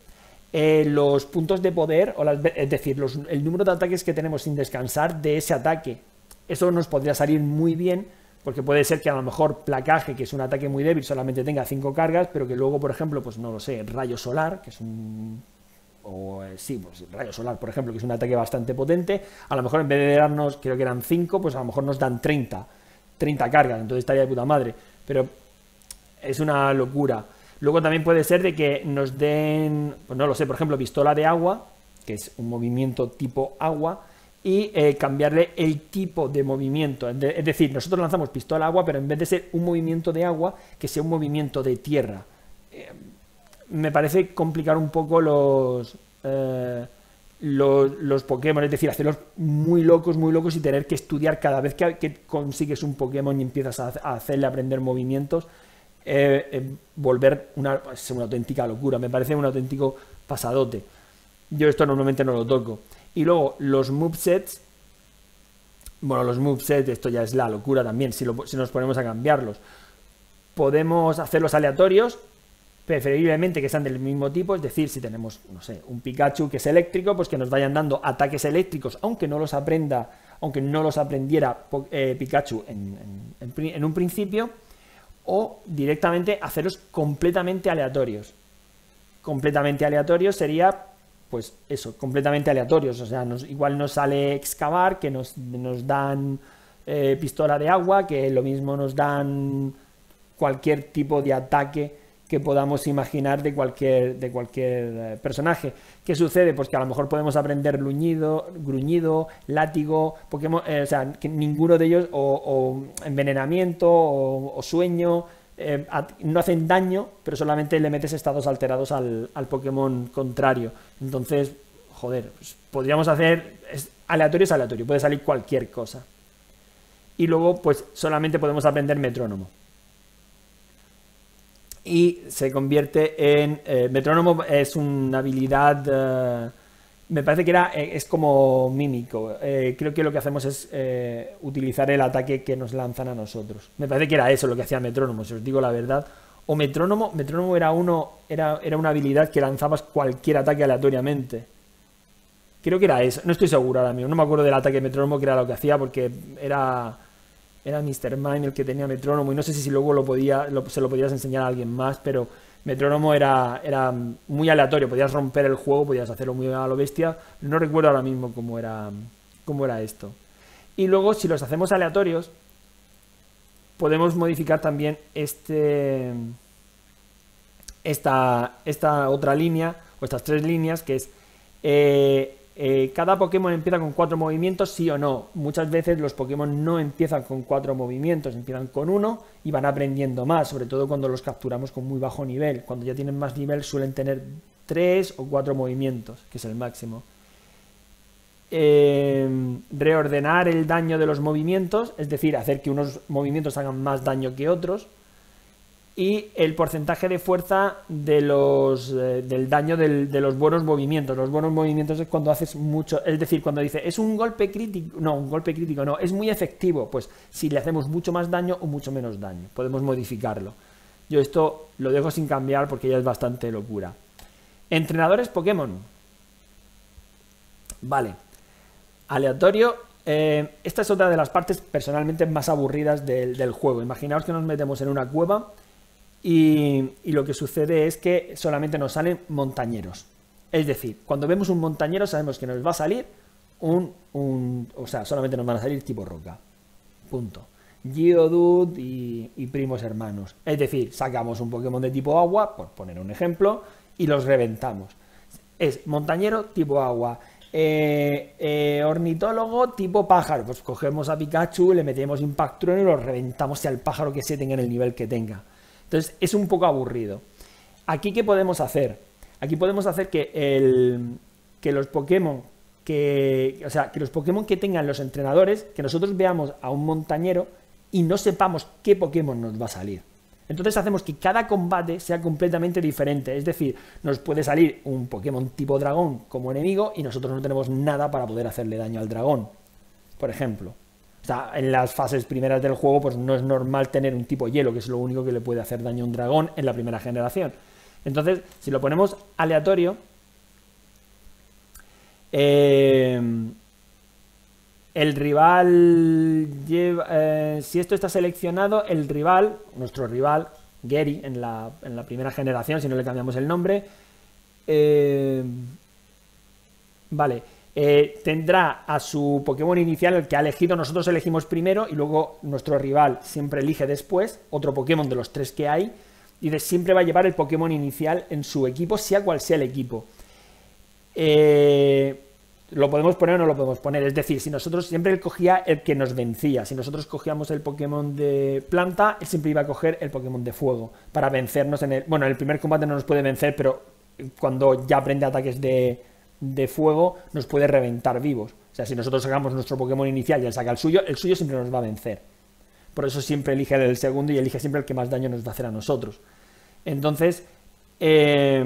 Eh, los puntos de poder, o es decir, el número de ataques que tenemos sin descansar de ese ataque. Eso nos podría salir muy bien, porque puede ser que a lo mejor placaje, que es un ataque muy débil, solamente tenga 5 cargas, pero que luego, por ejemplo, pues no lo sé, rayo solar, que es un o eh, sí, pues rayo solar, por ejemplo, que es un ataque bastante potente, a lo mejor en vez de darnos, creo que eran 5, pues a lo mejor nos dan 30, 30 cargas, entonces estaría de puta madre, pero es una locura. Luego también puede ser de que nos den, pues no lo sé, por ejemplo, pistola de agua, que es un movimiento tipo agua, y eh, cambiarle el tipo de movimiento. Es decir, nosotros lanzamos pistola agua, pero en vez de ser un movimiento de agua, que sea un movimiento de tierra. Eh, me parece complicar un poco los, eh, los, Pokémon, es decir, hacerlos muy locos, muy locos y tener que estudiar cada vez que, consigues un Pokémon y empiezas a, hacerle aprender movimientos, volver una, es una auténtica locura, me parece un auténtico pasadote. Yo esto normalmente no lo toco. Y luego los movesets, bueno, los movesets, esto ya es la locura también, si, nos ponemos a cambiarlos. Podemos hacerlos aleatorios, preferiblemente que sean del mismo tipo, es decir, si tenemos, no sé, un Pikachu que es eléctrico, pues que nos vayan dando ataques eléctricos, aunque no los aprenda, aunque no los aprendiera eh, Pikachu en, un principio, o directamente hacerlos completamente aleatorios. Completamente aleatorios sería, pues eso, completamente aleatorios, o sea, nos, igual nos sale excavar, que nos, dan eh, pistola de agua, que lo mismo nos dan cualquier tipo de ataque que podamos imaginar de cualquier, de cualquier eh, personaje. ¿Qué sucede? Pues que a lo mejor podemos aprender gruñido, gruñido látigo, Pokémon, eh, o sea, que ninguno de ellos, o, envenenamiento, o, sueño, eh, no hacen daño, pero solamente le metes estados alterados al, al Pokémon contrario. Entonces, joder, pues podríamos hacer aleatorio es aleatorio, puede salir cualquier cosa. Y luego, pues solamente podemos aprender metrónomo y se convierte en... Eh, metrónomo es una habilidad... Eh, me parece que era, eh, es como mímico. creo que lo que hacemos es utilizar el ataque que nos lanzan a nosotros. Me parece que era eso lo que hacía metrónomo, si os digo la verdad. O metrónomo, metrónomo era uno, era, era una habilidad que lanzabas cualquier ataque aleatoriamente. Creo que era eso, no estoy seguro ahora mismo, no me acuerdo del ataque metrónomo que era lo que hacía porque era era Mr. Mime el que tenía metrónomo y no sé si luego lo podía, se lo podías enseñar a alguien más, pero metrónomo era, era muy aleatorio, podías romper el juego, podías hacerlo muy a lo bestia, no recuerdo ahora mismo cómo era, cómo era esto. Y luego si los hacemos aleatorios, podemos modificar también este, esta, esta otra línea, o estas tres líneas, que es eh, eh, cada Pokémon empieza con cuatro movimientos, sí o no. Muchas veces los Pokémon no empiezan con cuatro movimientos, empiezan con uno y van aprendiendo más, sobre todo cuando los capturamos con muy bajo nivel. Cuando ya tienen más nivel suelen tener tres o cuatro movimientos, que es el máximo. Eh, reordenar el daño de los movimientos, es decir, hacer que unos movimientos hagan más daño que otros y el porcentaje de fuerza de los, eh, del daño de los buenos movimientos. Los buenos movimientos es cuando haces mucho, es decir, cuando dice es un golpe crítico, no, un golpe crítico no, es muy efectivo, pues si le hacemos mucho más daño o mucho menos daño, podemos modificarlo. Yo esto lo dejo sin cambiar porque ya es bastante locura. Entrenadores Pokémon. Vale. Aleatorio. Eh, esta es otra de las partes personalmente más aburridas del, del juego. Imaginaos que nos metemos en una cueva y, lo que sucede es que solamente nos salen montañeros. Es decir, cuando vemos un montañero sabemos que nos va a salir un, o sea, solamente nos van a salir tipo roca. Punto. Geodude y, y, primos hermanos. Es decir, sacamos un Pokémon de tipo agua, por poner un ejemplo, y los reventamos. Es montañero tipo agua. Eh, eh, ornitólogo tipo pájaro. Pues cogemos a Pikachu, le metemos Impactron y lo reventamos si al pájaro que se tenga en el nivel que tenga. Entonces es un poco aburrido. Aquí, ¿qué podemos hacer? Aquí podemos hacer que, el, que los Pokémon que, o sea, que los Pokémon que tengan los entrenadores, que nosotros veamos a un montañero y no sepamos qué Pokémon nos va a salir. Entonces hacemos que cada combate sea completamente diferente. Es decir, nos puede salir un Pokémon tipo dragón como enemigo y nosotros no tenemos nada para poder hacerle daño al dragón. Por ejemplo. En las fases primeras del juego, pues no es normal tener un tipo hielo, que es lo único que le puede hacer daño a un dragón en la primera generación. Entonces, si lo ponemos aleatorio, eh, el rival lleva, eh, si esto está seleccionado, el rival, nuestro rival, Gary, en la, primera generación, si no le cambiamos el nombre, eh, vale, eh, tendrá a su Pokémon inicial, el que ha elegido, nosotros elegimos primero y luego nuestro rival siempre elige después otro Pokémon de los tres que hay y de, siempre va a llevar el Pokémon inicial en su equipo, sea cual sea el equipo. Eh, lo podemos poner o no lo podemos poner. Es decir, si nosotros siempre cogía el que nos vencía, si nosotros cogíamos el Pokémon de planta, él siempre iba a coger el Pokémon de fuego para vencernos en el. Bueno, en el primer combate no nos puede vencer, pero cuando ya aprende ataques de, de fuego, nos puede reventar vivos. O sea, si nosotros sacamos nuestro Pokémon inicial y él saca el suyo, el suyo siempre nos va a vencer. Por eso siempre elige el segundo y elige siempre el que más daño nos va a hacer a nosotros. Entonces, eh,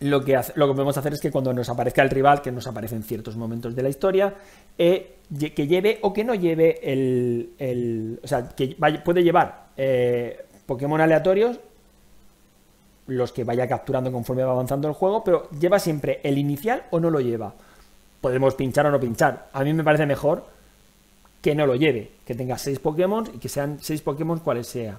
lo que, lo que podemos hacer es que cuando nos aparezca el rival, que nos aparece en ciertos momentos de la historia, eh, que lleve o que no lleve el. o sea, que puede llevar eh, Pokémon aleatorios, los que vaya capturando conforme va avanzando el juego, pero lleva siempre el inicial o no lo lleva. Podemos pinchar o no pinchar. A mí me parece mejor que no lo lleve, que tenga seis Pokémon y que sean seis Pokémon cuales sea.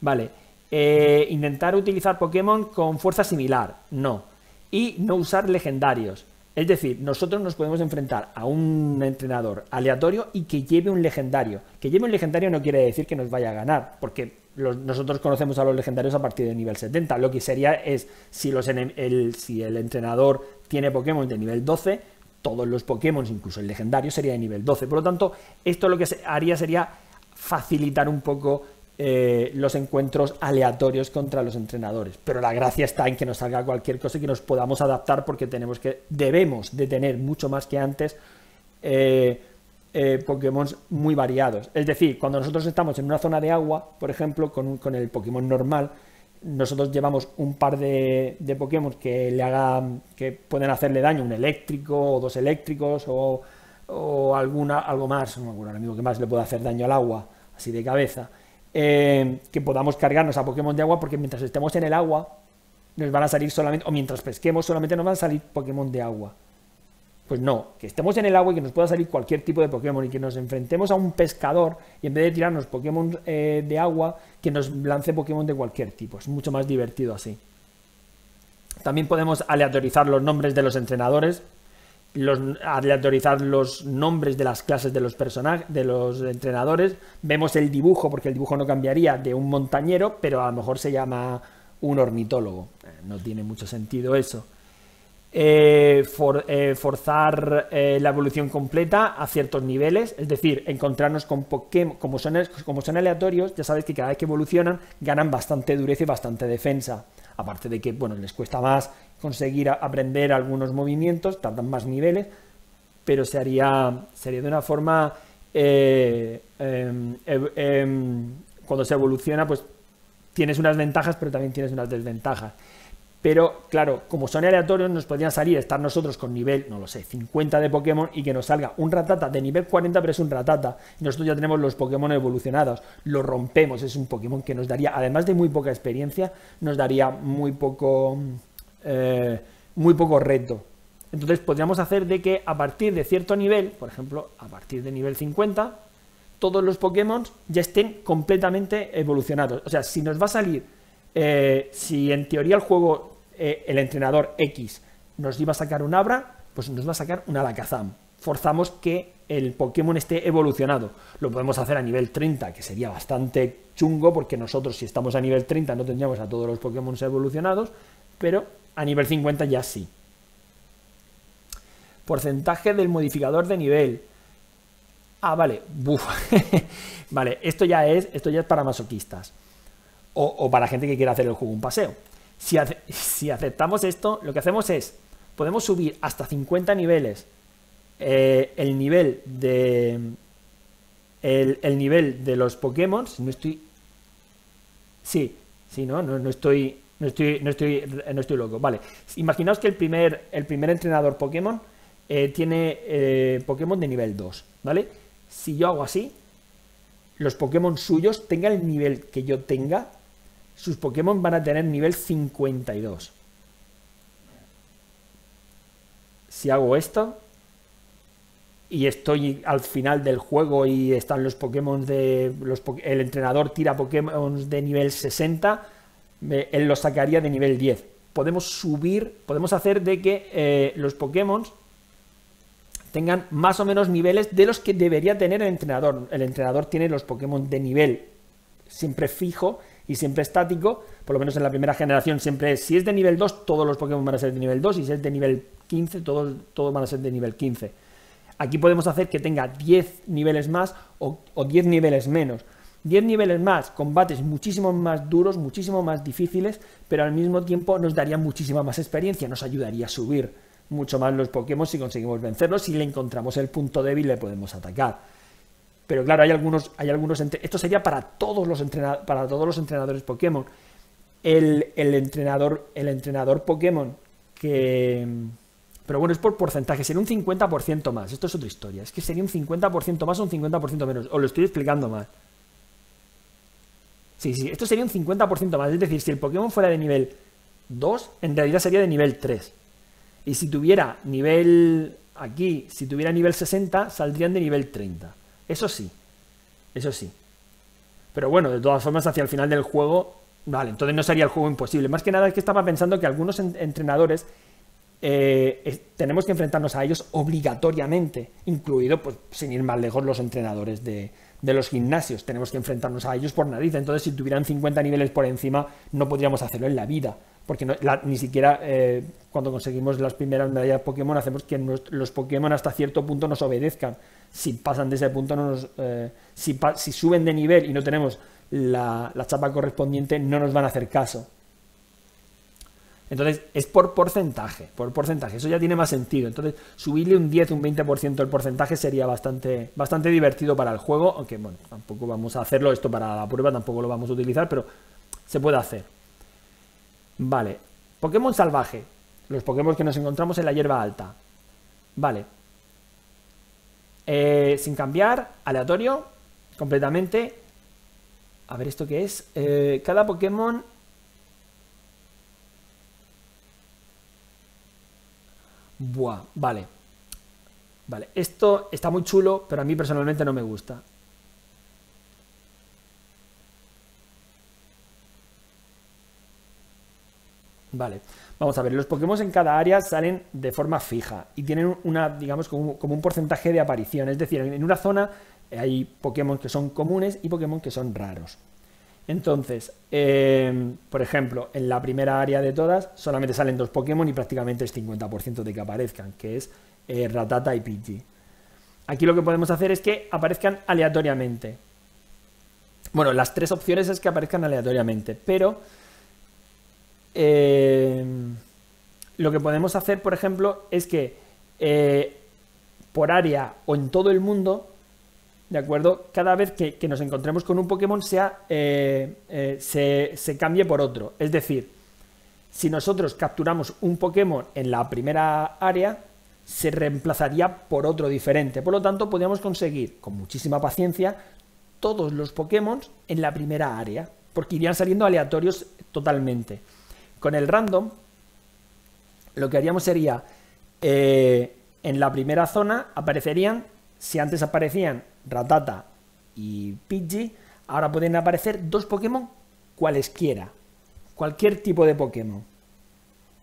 Vale. Eh, intentar utilizar Pokémon con fuerza similar, no. Y no usar legendarios. Es decir, nosotros nos podemos enfrentar a un entrenador aleatorio y que lleve un legendario. Que lleve un legendario no quiere decir que nos vaya a ganar, porque nosotros conocemos a los legendarios a partir de nivel 70. Lo que sería es, si, los el, si el entrenador tiene Pokémon de nivel 12, todos los Pokémon, incluso el legendario, sería de nivel 12. Por lo tanto, esto lo que haría sería facilitar un poco eh, los encuentros aleatorios contra los entrenadores. Pero la gracia está en que nos salga cualquier cosa y que nos podamos adaptar porque tenemos que, debemos de tener mucho más que antes eh, eh, Pokémon muy variados. Es decir, cuando nosotros estamos en una zona de agua, por ejemplo, con, el Pokémon normal, nosotros llevamos un par de, de, Pokémon que le hagan, que pueden hacerle daño, un eléctrico o dos eléctricos o, o alguna, algo más, no me acuerdo ahora mismo que más le puede hacer daño al agua, así de cabeza. Eh, que podamos cargarnos a Pokémon de agua, porque mientras estemos en el agua, nos van a salir solamente, o mientras pesquemos, solamente nos van a salir Pokémon de agua. Pues no, que estemos en el agua y que nos pueda salir cualquier tipo de Pokémon y que nos enfrentemos a un pescador y en vez de tirarnos Pokémon eh, de agua, que nos lance Pokémon de cualquier tipo. Es mucho más divertido así. También podemos aleatorizar los nombres de los entrenadores, aleatorizar los nombres de las clases de los personajes, de los entrenadores. Vemos el dibujo, porque el dibujo no cambiaría de un montañero, pero a lo mejor se llama un ornitólogo. Eh, no tiene mucho sentido eso. Eh, eh, forzar la evolución completa a ciertos niveles, es decir, encontrarnos con Pokémon, como son, como son aleatorios, ya sabéis que cada vez que evolucionan ganan bastante dureza y bastante defensa. Aparte de que, bueno, les cuesta más conseguir aprender algunos movimientos, tardan más niveles, pero se haría, sería de una forma, eh, em, em, cuando se evoluciona, pues tienes unas ventajas, pero también tienes unas desventajas. Pero claro, como son aleatorios, nos podrían salir estar nosotros con nivel, no lo sé, 50 de Pokémon y que nos salga un Ratata de nivel 40, pero es un Ratata. Nosotros ya tenemos los Pokémon evolucionados. Lo rompemos, es un Pokémon que nos daría, además de muy poca experiencia, nos daría muy poco eh, muy poco reto. Entonces podríamos hacer de que a partir de cierto nivel, por ejemplo, a partir de nivel 50, todos los Pokémon ya estén completamente evolucionados. O sea, si nos va a salir, eh, si en teoría el juego, eh, el entrenador X nos iba a sacar un Abra, pues nos va a sacar un Alakazam. Forzamos que el Pokémon esté evolucionado. Lo podemos hacer a nivel 30, que sería bastante chungo, porque nosotros si estamos a nivel 30 no tendríamos a todos los Pokémon evolucionados, pero a nivel 50 ya sí. Porcentaje del modificador de nivel. Ah, vale. vale, esto ya es, esto ya es para masoquistas. O, para gente que quiera hacer el juego un paseo. Si, si, aceptamos esto, lo que hacemos es, podemos subir hasta 50 niveles eh, el nivel de el, el, nivel de los Pokémon, no estoy Sí, sí, ¿no? No, no estoy, no estoy, no estoy, no estoy loco. Vale. Imaginaos que el primer, el primer entrenador Pokémon eh, tiene eh, Pokémon de nivel 2, ¿vale? Si yo hago así, los Pokémon suyos, tenga el nivel que yo tenga, sus Pokémon van a tener nivel 52. Si hago esto, y estoy al final del juego y están los Pokémon de. Los, el entrenador tira Pokémon de nivel 60, él los sacaría de nivel 10. Podemos subir, podemos hacer de que eh, los Pokémon tengan más o menos niveles de los que debería tener el entrenador. El entrenador tiene los Pokémon de nivel siempre fijo y siempre estático, por lo menos en la primera generación siempre es, si es de nivel 2, todos los Pokémon van a ser de nivel 2, y si es de nivel 15, todos, todos van a ser de nivel 15. Aquí podemos hacer que tenga 10 niveles más o, 10 niveles menos. 10 niveles más, combates muchísimo más duros, muchísimo más difíciles, pero al mismo tiempo nos daría muchísima más experiencia, nos ayudaría a subir mucho más los Pokémon si conseguimos vencerlos, si le encontramos el punto débil le podemos atacar. Pero claro, hay algunos, hay algunos esto sería para todos los para todos los entrenadores Pokémon. El, el, entrenador, el entrenador Pokémon que, pero bueno, es por porcentaje, sería un 50% más. Esto es otra historia. Es que sería un 50% más o un 50% menos. Os lo estoy explicando mal. Sí, sí, esto sería un 50% más. Es decir, si el Pokémon fuera de nivel 2, en realidad sería de nivel 3. Y si tuviera nivel aquí, si tuviera nivel 60, saldrían de nivel 30. Eso sí. Eso sí. Pero bueno, de todas formas, hacia el final del juego, vale, entonces no sería el juego imposible. Más que nada es que estaba pensando que algunos entrenadores eh, tenemos que enfrentarnos a ellos obligatoriamente, incluido, pues, sin ir más lejos, los entrenadores de, los gimnasios. Tenemos que enfrentarnos a ellos por nariz. Entonces, si tuvieran 50 niveles por encima, no podríamos hacerlo en la vida. Porque ni siquiera eh, cuando conseguimos las primeras medallas Pokémon hacemos que los Pokémon hasta cierto punto nos obedezcan. Si pasan de ese punto, no nos, eh, si, si, suben de nivel y no tenemos la chapa correspondiente, no nos van a hacer caso. Entonces, es por porcentaje, por porcentaje. Eso ya tiene más sentido. Entonces, subirle un 10, un 20% el porcentaje sería bastante, bastante divertido para el juego. Aunque, bueno, tampoco vamos a hacerlo esto para la prueba, tampoco lo vamos a utilizar, pero se puede hacer. Vale. Pokémon salvaje. Los Pokémon que nos encontramos en la hierba alta. Vale. Eh, sin cambiar, aleatorio, completamente. A ver, ¿esto qué es? Eh, cada Pokémon Buah, vale. Vale, esto está muy chulo, pero a mí personalmente no me gusta. Vale, vamos a ver, los Pokémon en cada área salen de forma fija y tienen una, digamos, como un, porcentaje de aparición. Es decir, en una zona hay Pokémon que son comunes y Pokémon que son raros. Entonces, em, por ejemplo, en la primera área de todas solamente salen dos Pokémon y prácticamente es 50% de que aparezcan, que es eh, Ratata y Pidgey. Aquí lo que podemos hacer es que aparezcan aleatoriamente. Bueno, las tres opciones es que aparezcan aleatoriamente, pero em, lo que podemos hacer, por ejemplo, es que eh, por área o en todo el mundo ¿de acuerdo? Cada vez que, nos encontremos con un Pokémon sea, eh, eh, se, cambie por otro. Es decir, si nosotros capturamos un Pokémon en la primera área, se reemplazaría por otro diferente. Por lo tanto, podríamos conseguir, con muchísima paciencia, todos los Pokémon en la primera área, porque irían saliendo aleatorios totalmente. Con el random, lo que haríamos sería, eh, en la primera zona aparecerían, si antes aparecían Ratata y Pidgey, ahora pueden aparecer dos Pokémon cualesquiera. Cualquier tipo de Pokémon.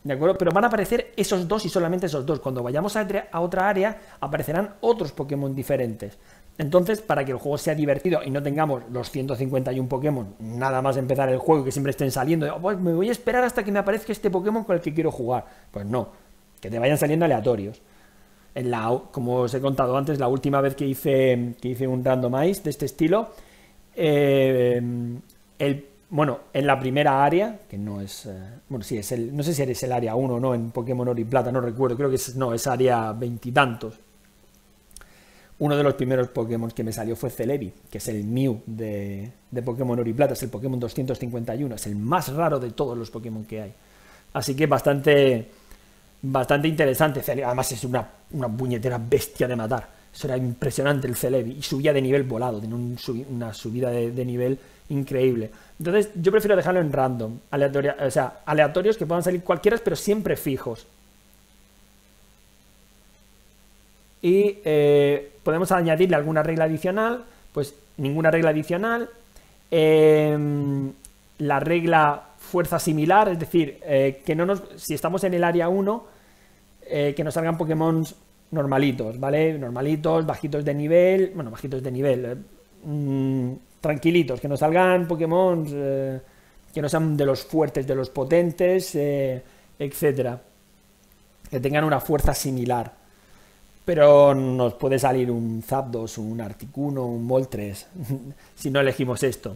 ¿De acuerdo? Pero van a aparecer esos dos y solamente esos dos. Cuando vayamos a, otra área, aparecerán otros Pokémon diferentes. Entonces, para que el juego sea divertido y no tengamos los 151 Pokémon, nada más empezar el juego que siempre estén saliendo, pues me voy a esperar hasta que me aparezca este Pokémon con el que quiero jugar. Pues no, que te vayan saliendo aleatorios como os he contado antes, la última vez que hice, que hice un randomize de este estilo, eh, el, bueno, en la primera área, que no es, eh, bueno, sí, es el, no sé si eres el área 1 o no, en Pokémon Oro y Plata, no recuerdo, creo que es, no, es área veintitantos. uno de los primeros Pokémon que me salió fue Celebi, que es el Mew de, de Pokémon Oro y Plata, es el Pokémon 251, es el más raro de todos los Pokémon que hay. Así que bastante, bastante interesante. Además es una, una puñetera bestia de matar. Eso era impresionante el Celebi. Y subía de nivel volado, tenía una subida de, nivel increíble. Entonces yo prefiero dejarlo en random, aleatoria, o sea, aleatorios que puedan salir cualquiera, pero siempre fijos. Y eh, podemos añadirle alguna regla adicional, pues ninguna regla adicional. Em, la regla fuerza similar, es decir, eh, que no nos, si estamos en el área 1, eh, que nos salgan Pokémon normalitos, ¿vale? Normalitos, bajitos de nivel, bueno, bajitos de nivel, mm, tranquilitos, que nos salgan Pokémon que no sean de los fuertes, de los potentes, etcétera. Que tengan una fuerza similar pero nos puede salir un Zapdos, un Articuno, un Moltres, si no elegimos esto.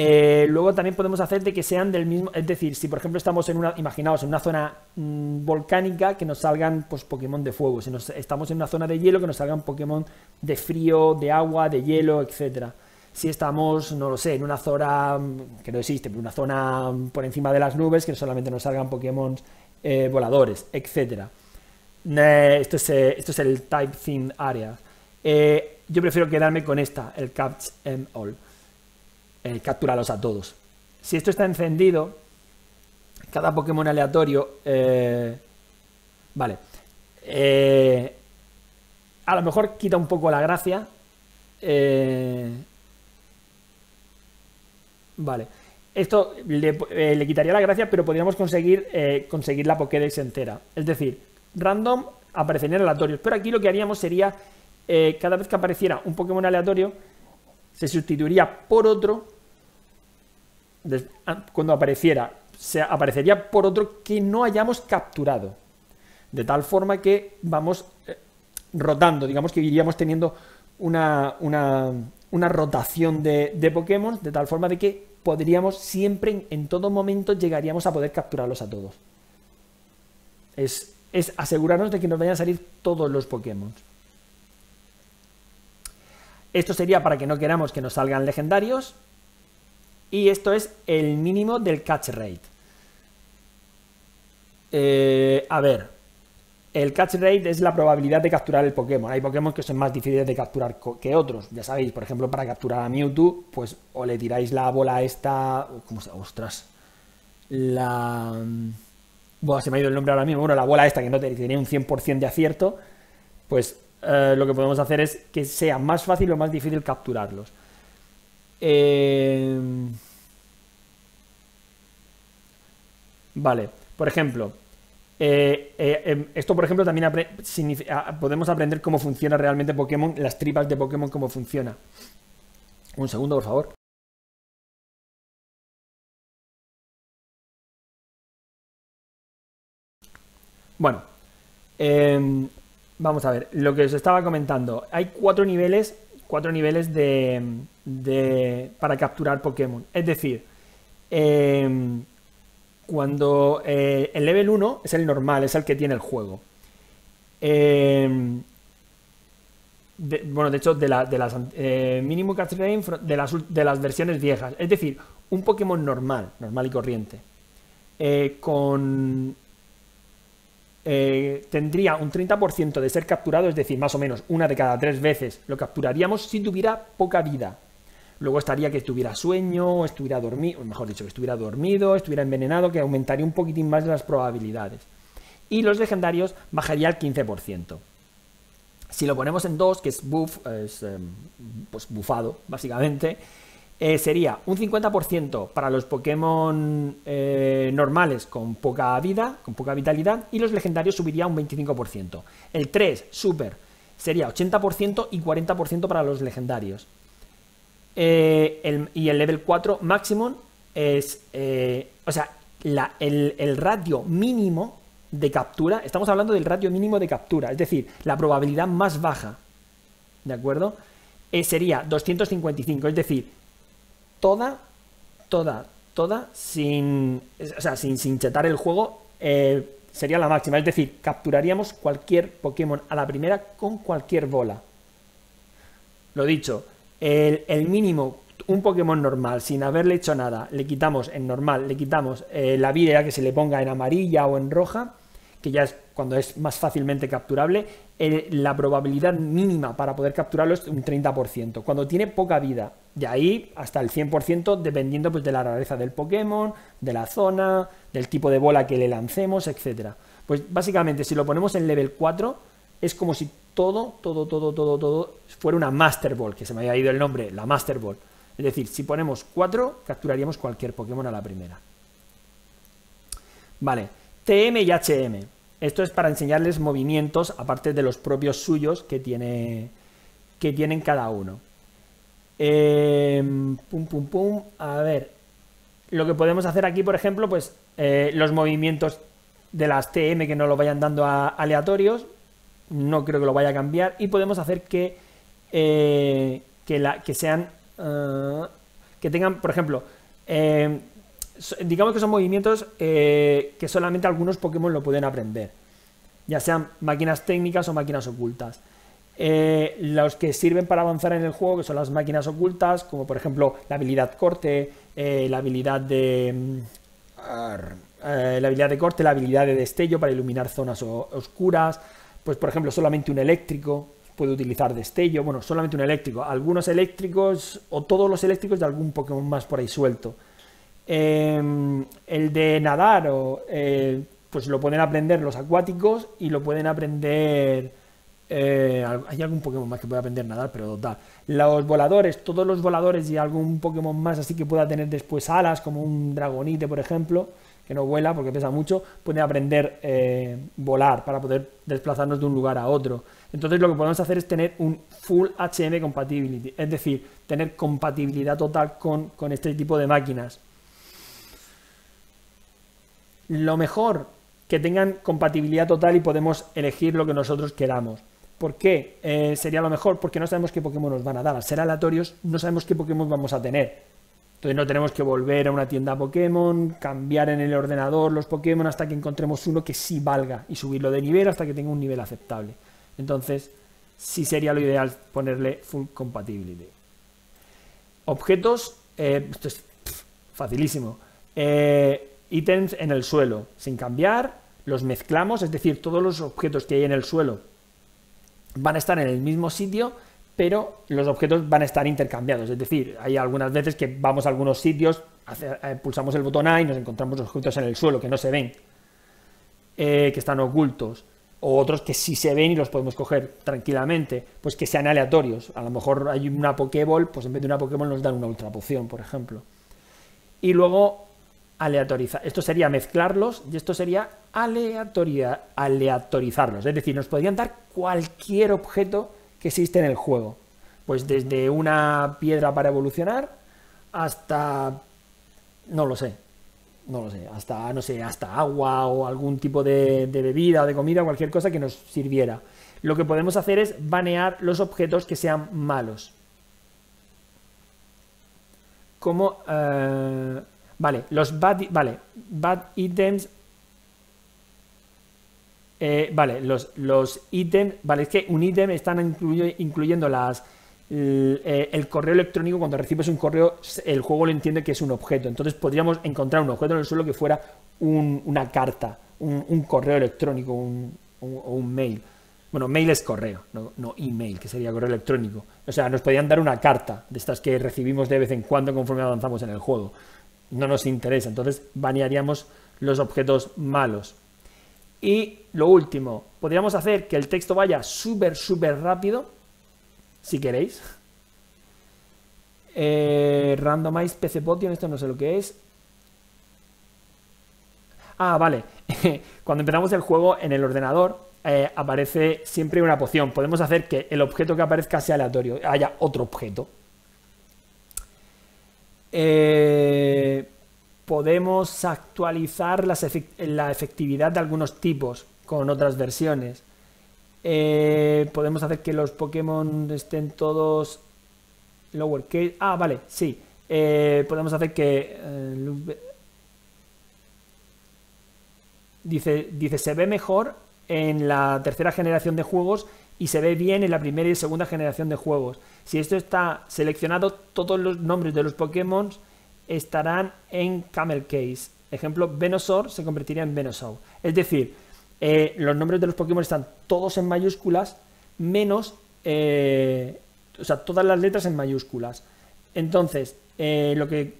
Eh, luego también podemos hacer de que sean del mismo, es decir, si por ejemplo estamos en una, imaginaos, en una zona mm, volcánica, que nos salgan pues, Pokémon de fuego, si estamos en una zona de hielo, que nos salgan Pokémon de frío, de agua, de hielo, etcétera. Si estamos, no lo sé, en una zona mm, que no existe, pero una zona mm, por encima de las nubes, que solamente nos salgan Pokémon eh, voladores, etcétera esto, es, eh, esto es el type theme area. Eh, yo prefiero quedarme con esta, el catch em all. Eh, a todos. Si esto está encendido, cada Pokémon aleatorio. vale. a lo mejor quita un poco la gracia. vale. Esto le, quitaría la gracia, pero podríamos conseguir, conseguir la Pokédex entera. Es decir, random aparecerían aleatorios. Pero aquí lo que haríamos sería, eh, cada vez que apareciera un Pokémon aleatorio, se sustituiría por otro. Ah, cuando apareciera, se aparecería por otro que no hayamos capturado. De tal forma que vamos eh, rotando, digamos que iríamos teniendo una, una, rotación de, de, Pokémon, de tal forma de que podríamos siempre, en todo momento, llegaríamos a poder capturarlos a todos. Es es asegurarnos de que nos vayan a salir todos los Pokémon. Esto sería para que no queramos que nos salgan legendarios. Y esto es el mínimo del catch rate. Eh, a ver, el catch rate es la probabilidad de capturar el Pokémon. Hay Pokémon que son más difíciles de capturar que otros. Ya sabéis, por ejemplo, para capturar a Mewtwo, pues o le tiráis la bola esta... ¿Cómo se Ostras. La... Bueno, se me ha ido el nombre ahora mismo, bueno, la bola esta que no tenía un 100% de acierto, pues eh, lo que podemos hacer es que sea más fácil o más difícil capturarlos. Eh, vale, por ejemplo, eh, em, esto por ejemplo también podemos aprender cómo funciona realmente Pokémon, las tripas de Pokémon, cómo funciona. Un segundo, por favor. Bueno, em, vamos a ver, lo que os estaba comentando. Hay cuatro niveles, cuatro niveles de, para capturar Pokémon. Es decir, em, cuando eh, el level 1 es el normal, es el que tiene el juego. Em, bueno, de hecho, de, las eh, mínimo catch de las, de las versiones viejas. Es decir, un Pokémon normal, normal y corriente. Eh, con eh, tendría un 30% de ser capturado, es decir, más o menos una de cada tres veces lo capturaríamos si tuviera poca vida. Luego estaría que tuviera sueño, estuviera dormido, mejor dicho, que estuviera dormido, estuviera envenenado, que aumentaría un poquitín más las probabilidades. Y los legendarios bajaría al 15%. Si lo ponemos en 2, que es buff, es em, pues bufado, básicamente, eh, sería un 50% para los Pokémon eh, normales con poca vida, con poca vitalidad, y los legendarios subiría un 25%. El 3, Super, sería 80% y 40% para los legendarios. Eh, y el level 4, Maximum, es. o sea, el, el radio mínimo de captura, estamos hablando del radio mínimo de captura, es decir, la probabilidad más baja, ¿de acuerdo? sería 255, es decir, toda, toda, toda, sin, o sea, sin, chetar el juego, eh, sería la máxima. Es decir, capturaríamos cualquier Pokémon a la primera con cualquier bola. lo dicho, el, mínimo, un Pokémon normal, sin haberle hecho nada, le quitamos en normal, le quitamos eh, la vida que se le ponga en amarilla o en roja, que ya es cuando es más fácilmente capturable, la probabilidad mínima para poder capturarlo es un 30%. Cuando tiene poca vida, de ahí hasta el 100%, dependiendo pues, de la rareza del Pokémon, de la zona, del tipo de bola que le lancemos, etc. Pues básicamente, si lo ponemos en level 4, es como si todo, todo, todo, todo, todo fuera una Master Ball, que se me había ido el nombre, la Master Ball. Es decir, si ponemos 4, capturaríamos cualquier Pokémon a la primera. Vale, TM y HM. Esto es para enseñarles movimientos, aparte de los propios suyos que, tiene, que tienen cada uno. Em, pum, pum, pum. A ver. Lo que podemos hacer aquí, por ejemplo, pues eh, los movimientos de las TM que nos lo vayan dando a aleatorios. No creo que lo vaya a cambiar. Y podemos hacer que, eh, que, la, que sean. Eh, que tengan, por ejemplo, em, digamos que son movimientos eh, que solamente algunos Pokémon lo pueden aprender, ya sean máquinas técnicas o máquinas ocultas. Eh, los que sirven para avanzar en el juego, que son las máquinas ocultas, como por ejemplo la habilidad corte, eh, la habilidad de. Mm, la habilidad de corte, la habilidad de destello para iluminar zonas oscuras. Pues por ejemplo, solamente un eléctrico puede utilizar destello. Bueno, solamente un eléctrico. Algunos eléctricos o todos los eléctricos de algún Pokémon más por ahí suelto. Em, el de nadar, o, eh, pues lo pueden aprender los acuáticos y lo pueden aprender... Eh, hay algún Pokémon más que pueda aprender nadar, pero total. Los voladores, todos los voladores y algún Pokémon más así que pueda tener después alas, como un Dragonite, por ejemplo, que no vuela porque pesa mucho, pueden aprender eh, volar para poder desplazarnos de un lugar a otro. Entonces lo que podemos hacer es tener un Full HM Compatibility, es decir, tener compatibilidad total con, con este tipo de máquinas lo mejor que tengan compatibilidad total y podemos elegir lo que nosotros queramos. ¿Por qué eh, sería lo mejor? Porque no sabemos qué Pokémon nos van a dar. Al ser aleatorios, no sabemos qué Pokémon vamos a tener. Entonces no tenemos que volver a una tienda Pokémon, cambiar en el ordenador los Pokémon hasta que encontremos uno que sí valga y subirlo de nivel hasta que tenga un nivel aceptable. Entonces, sí sería lo ideal ponerle Full Compatibility. Objetos, eh, esto es facilísimo. Eh, ítems en el suelo sin cambiar, los mezclamos, es decir, todos los objetos que hay en el suelo van a estar en el mismo sitio, pero los objetos van a estar intercambiados. Es decir, hay algunas veces que vamos a algunos sitios, eh, pulsamos el botón A y nos encontramos objetos en el suelo que no se ven, eh, que están ocultos, o otros que sí se ven y los podemos coger tranquilamente, pues que sean aleatorios. A lo mejor hay una Pokéball, pues en vez de una Pokéball nos dan una Ultra Poción, por ejemplo. Y luego aleatorizar. Esto sería mezclarlos y esto sería aleatorizarlos. Es decir, nos podrían dar cualquier objeto que existe en el juego. Pues desde una piedra para evolucionar hasta... no lo sé. No lo sé, hasta, no sé, hasta agua o algún tipo de, bebida o de comida, cualquier cosa que nos sirviera. Lo que podemos hacer es banear los objetos que sean malos. Como... Eh, Vale, los bad, vale, bad items. Eh, vale, los, los ítems. Vale, es que un ítem están incluyendo las. Eh, el, correo electrónico, cuando recibes un correo, el juego lo entiende que es un objeto. Entonces podríamos encontrar un objeto en el suelo que fuera una carta, un, correo electrónico un, o un mail. Bueno, mail es correo, no, no, email, que sería correo electrónico. O sea, nos podrían dar una carta de estas que recibimos de vez en cuando conforme avanzamos en el juego no nos interesa. Entonces banearíamos los objetos malos. Y lo último, podríamos hacer que el texto vaya súper, súper rápido, si queréis. Eh, randomize PC Potion, esto no sé lo que es. Ah, vale. Cuando empezamos el juego en el ordenador, eh, aparece siempre una poción. Podemos hacer que el objeto que aparezca sea aleatorio, haya otro objeto. Eh, podemos actualizar la efectividad de algunos tipos con otras versiones. Eh, podemos hacer que los Pokémon estén todos lowercase. Ah, vale, sí. Eh, podemos hacer que dice, dice se ve mejor en la tercera generación de juegos y se ve bien en la primera y segunda generación de juegos. Si esto está seleccionado, todos los nombres de los Pokémon estarán en Camel Case. Ejemplo, Venusaur se convertiría en Venusaur. Es decir, eh, los nombres de los Pokémon están todos en mayúsculas, menos, eh, o sea, todas las letras en mayúsculas. Entonces, eh, lo que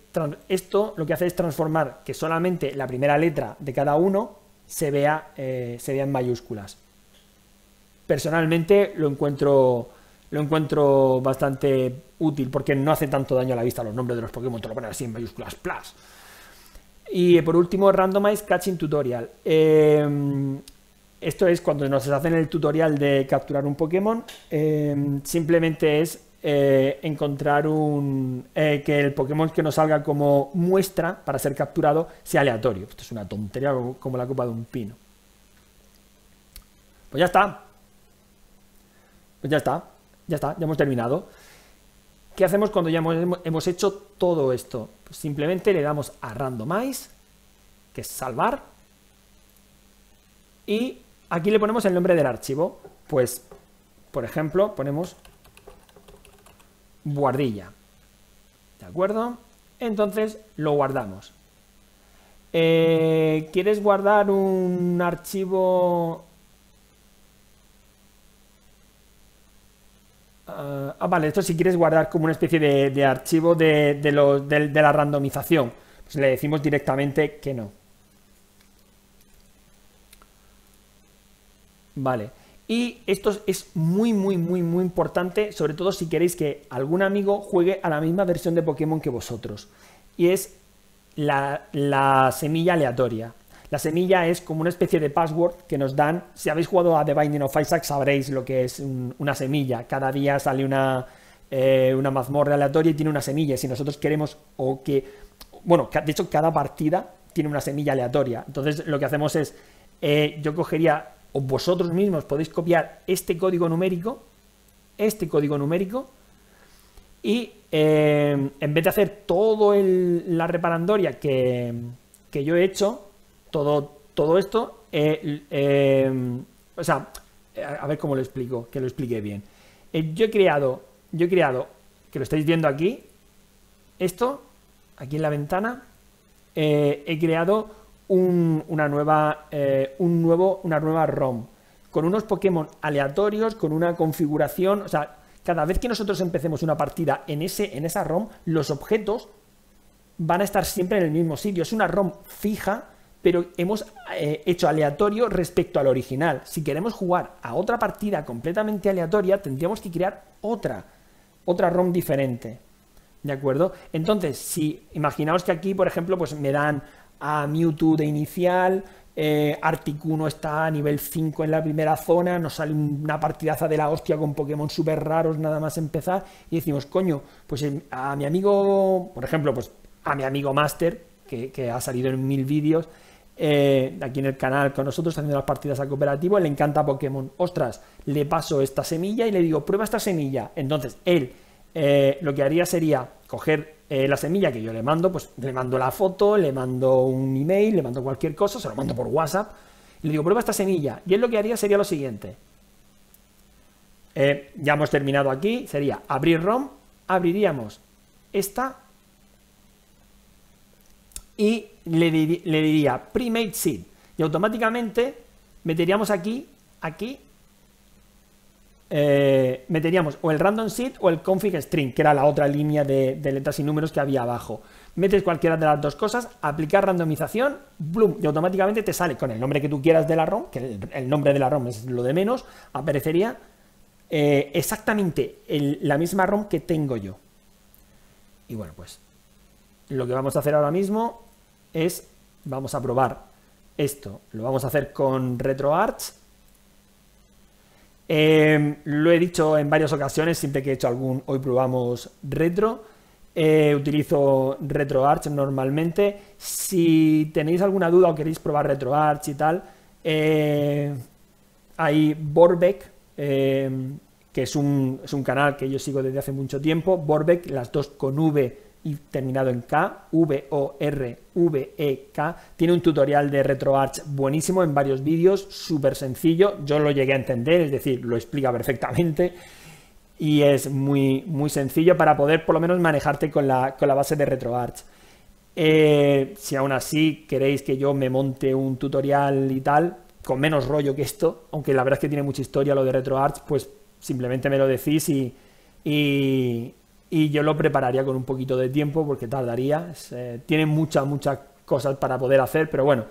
esto lo que hace es transformar que solamente la primera letra de cada uno se vea, se vea en mayúsculas. Personalmente lo encuentro, lo encuentro bastante útil porque no hace tanto daño a la vista los nombres de los Pokémon, te lo ponen así en mayúsculas, plus. Y por último, Randomized Catching Tutorial. Em, esto es cuando nos hacen el tutorial de capturar un Pokémon, em, simplemente es eh, encontrar un eh, que el Pokémon que nos salga como muestra para ser capturado sea aleatorio. Esto es una tontería como la copa de un pino. Pues ya está. Pues ya está. Ya está, ya hemos terminado. ¿Qué hacemos cuando ya hemos, hecho todo esto? Pues simplemente le damos a randomize, que es salvar, y aquí le ponemos el nombre del archivo. Pues, por ejemplo, ponemos guardilla. ¿De acuerdo? Entonces lo guardamos. Eh, ¿Quieres guardar un archivo Ah, ah, vale, esto si quieres guardar como una especie de, archivo de, la randomización, pues le decimos directamente que no. Vale. Y esto es muy, muy, muy, muy importante, sobre todo si queréis que algún amigo juegue a la misma versión de Pokémon que vosotros. Y es la semilla aleatoria. La semilla es como una especie de password que nos dan. Si habéis jugado a The Binding of Isaac, sabréis lo que es una semilla. Cada día sale una, eh, una mazmorra aleatoria y tiene una semilla. Si nosotros queremos, o que. Bueno, de hecho, cada partida tiene una semilla aleatoria. Entonces, lo que hacemos es. Eh, yo cogería, o vosotros mismos podéis copiar este código numérico. Este código numérico. Y eh, en vez de hacer todo la reparandoria que, que yo he hecho, todo, todo esto, eh, eh, o sea, a ver cómo lo explico, que lo explique bien. Eh, yo he creado, yo he creado, que lo estáis viendo aquí, esto, aquí en la ventana, he creado una nueva, un nuevo, una nueva ROM, con unos Pokémon aleatorios, con una configuración, o sea, cada vez que nosotros empecemos una partida en, ese, en esa ROM, los objetos van a estar siempre en el mismo sitio. Es una ROM fija pero hemos eh, hecho aleatorio respecto al original. Si queremos jugar a otra partida completamente aleatoria, tendríamos que crear otra, otra ROM diferente. ¿De acuerdo? Entonces, si imaginaos que aquí, por ejemplo, pues me dan a Mewtwo de inicial, eh, Articuno está a nivel 5 en la primera zona, nos sale una partidaza de la hostia con Pokémon súper raros nada más empezar, y decimos, coño, pues eh, a mi amigo, por ejemplo, pues a mi amigo Master, que, que ha salido en mil vídeos, eh, aquí en el canal con nosotros haciendo las partidas a cooperativo, le encanta Pokémon. Ostras, le paso esta semilla y le digo, prueba esta semilla. Entonces, él eh, lo que haría sería coger eh, la semilla que yo le mando, pues le mando la foto, le mando un email, le mando cualquier cosa, se lo mando por WhatsApp, y le digo, prueba esta semilla. Y él lo que haría sería lo siguiente. ya hemos terminado aquí, sería abrir ROM, abriríamos esta y le, diría pre-made seed y automáticamente meteríamos aquí, aquí, eh, meteríamos o el random seed o el config string, que era la otra línea de, letras y números que había abajo. Metes cualquiera de las dos cosas, aplicar randomización, bloom, y automáticamente te sale con el nombre que tú quieras de la ROM, que el, nombre de la ROM es lo de menos, aparecería eh, exactamente la misma ROM que tengo yo. Y bueno, pues lo que vamos a hacer ahora mismo es, vamos a probar esto, lo vamos a hacer con RetroArch. Em, lo he dicho en varias ocasiones, siempre que he hecho algún, hoy probamos retro. Eh, utilizo RetroArch normalmente. Si tenéis alguna duda o queréis probar RetroArch y tal, eh, hay Borbeck, em, que es un, es un, canal que yo sigo desde hace mucho tiempo. Borbeck, las dos con V y terminado en K, V-O-R-V-E-K. Tiene un tutorial de RetroArch buenísimo en varios vídeos, súper sencillo. Yo lo llegué a entender, es decir, lo explica perfectamente. Y es muy, muy sencillo para poder por lo menos manejarte con la, con la base de RetroArch. Eh, si aún así queréis que yo me monte un tutorial y tal, con menos rollo que esto, aunque la verdad es que tiene mucha historia lo de RetroArch, pues simplemente me lo decís y, y, yo lo prepararía con un poquito de tiempo porque tardaría. Eh, tiene muchas, muchas cosas para poder hacer, pero bueno,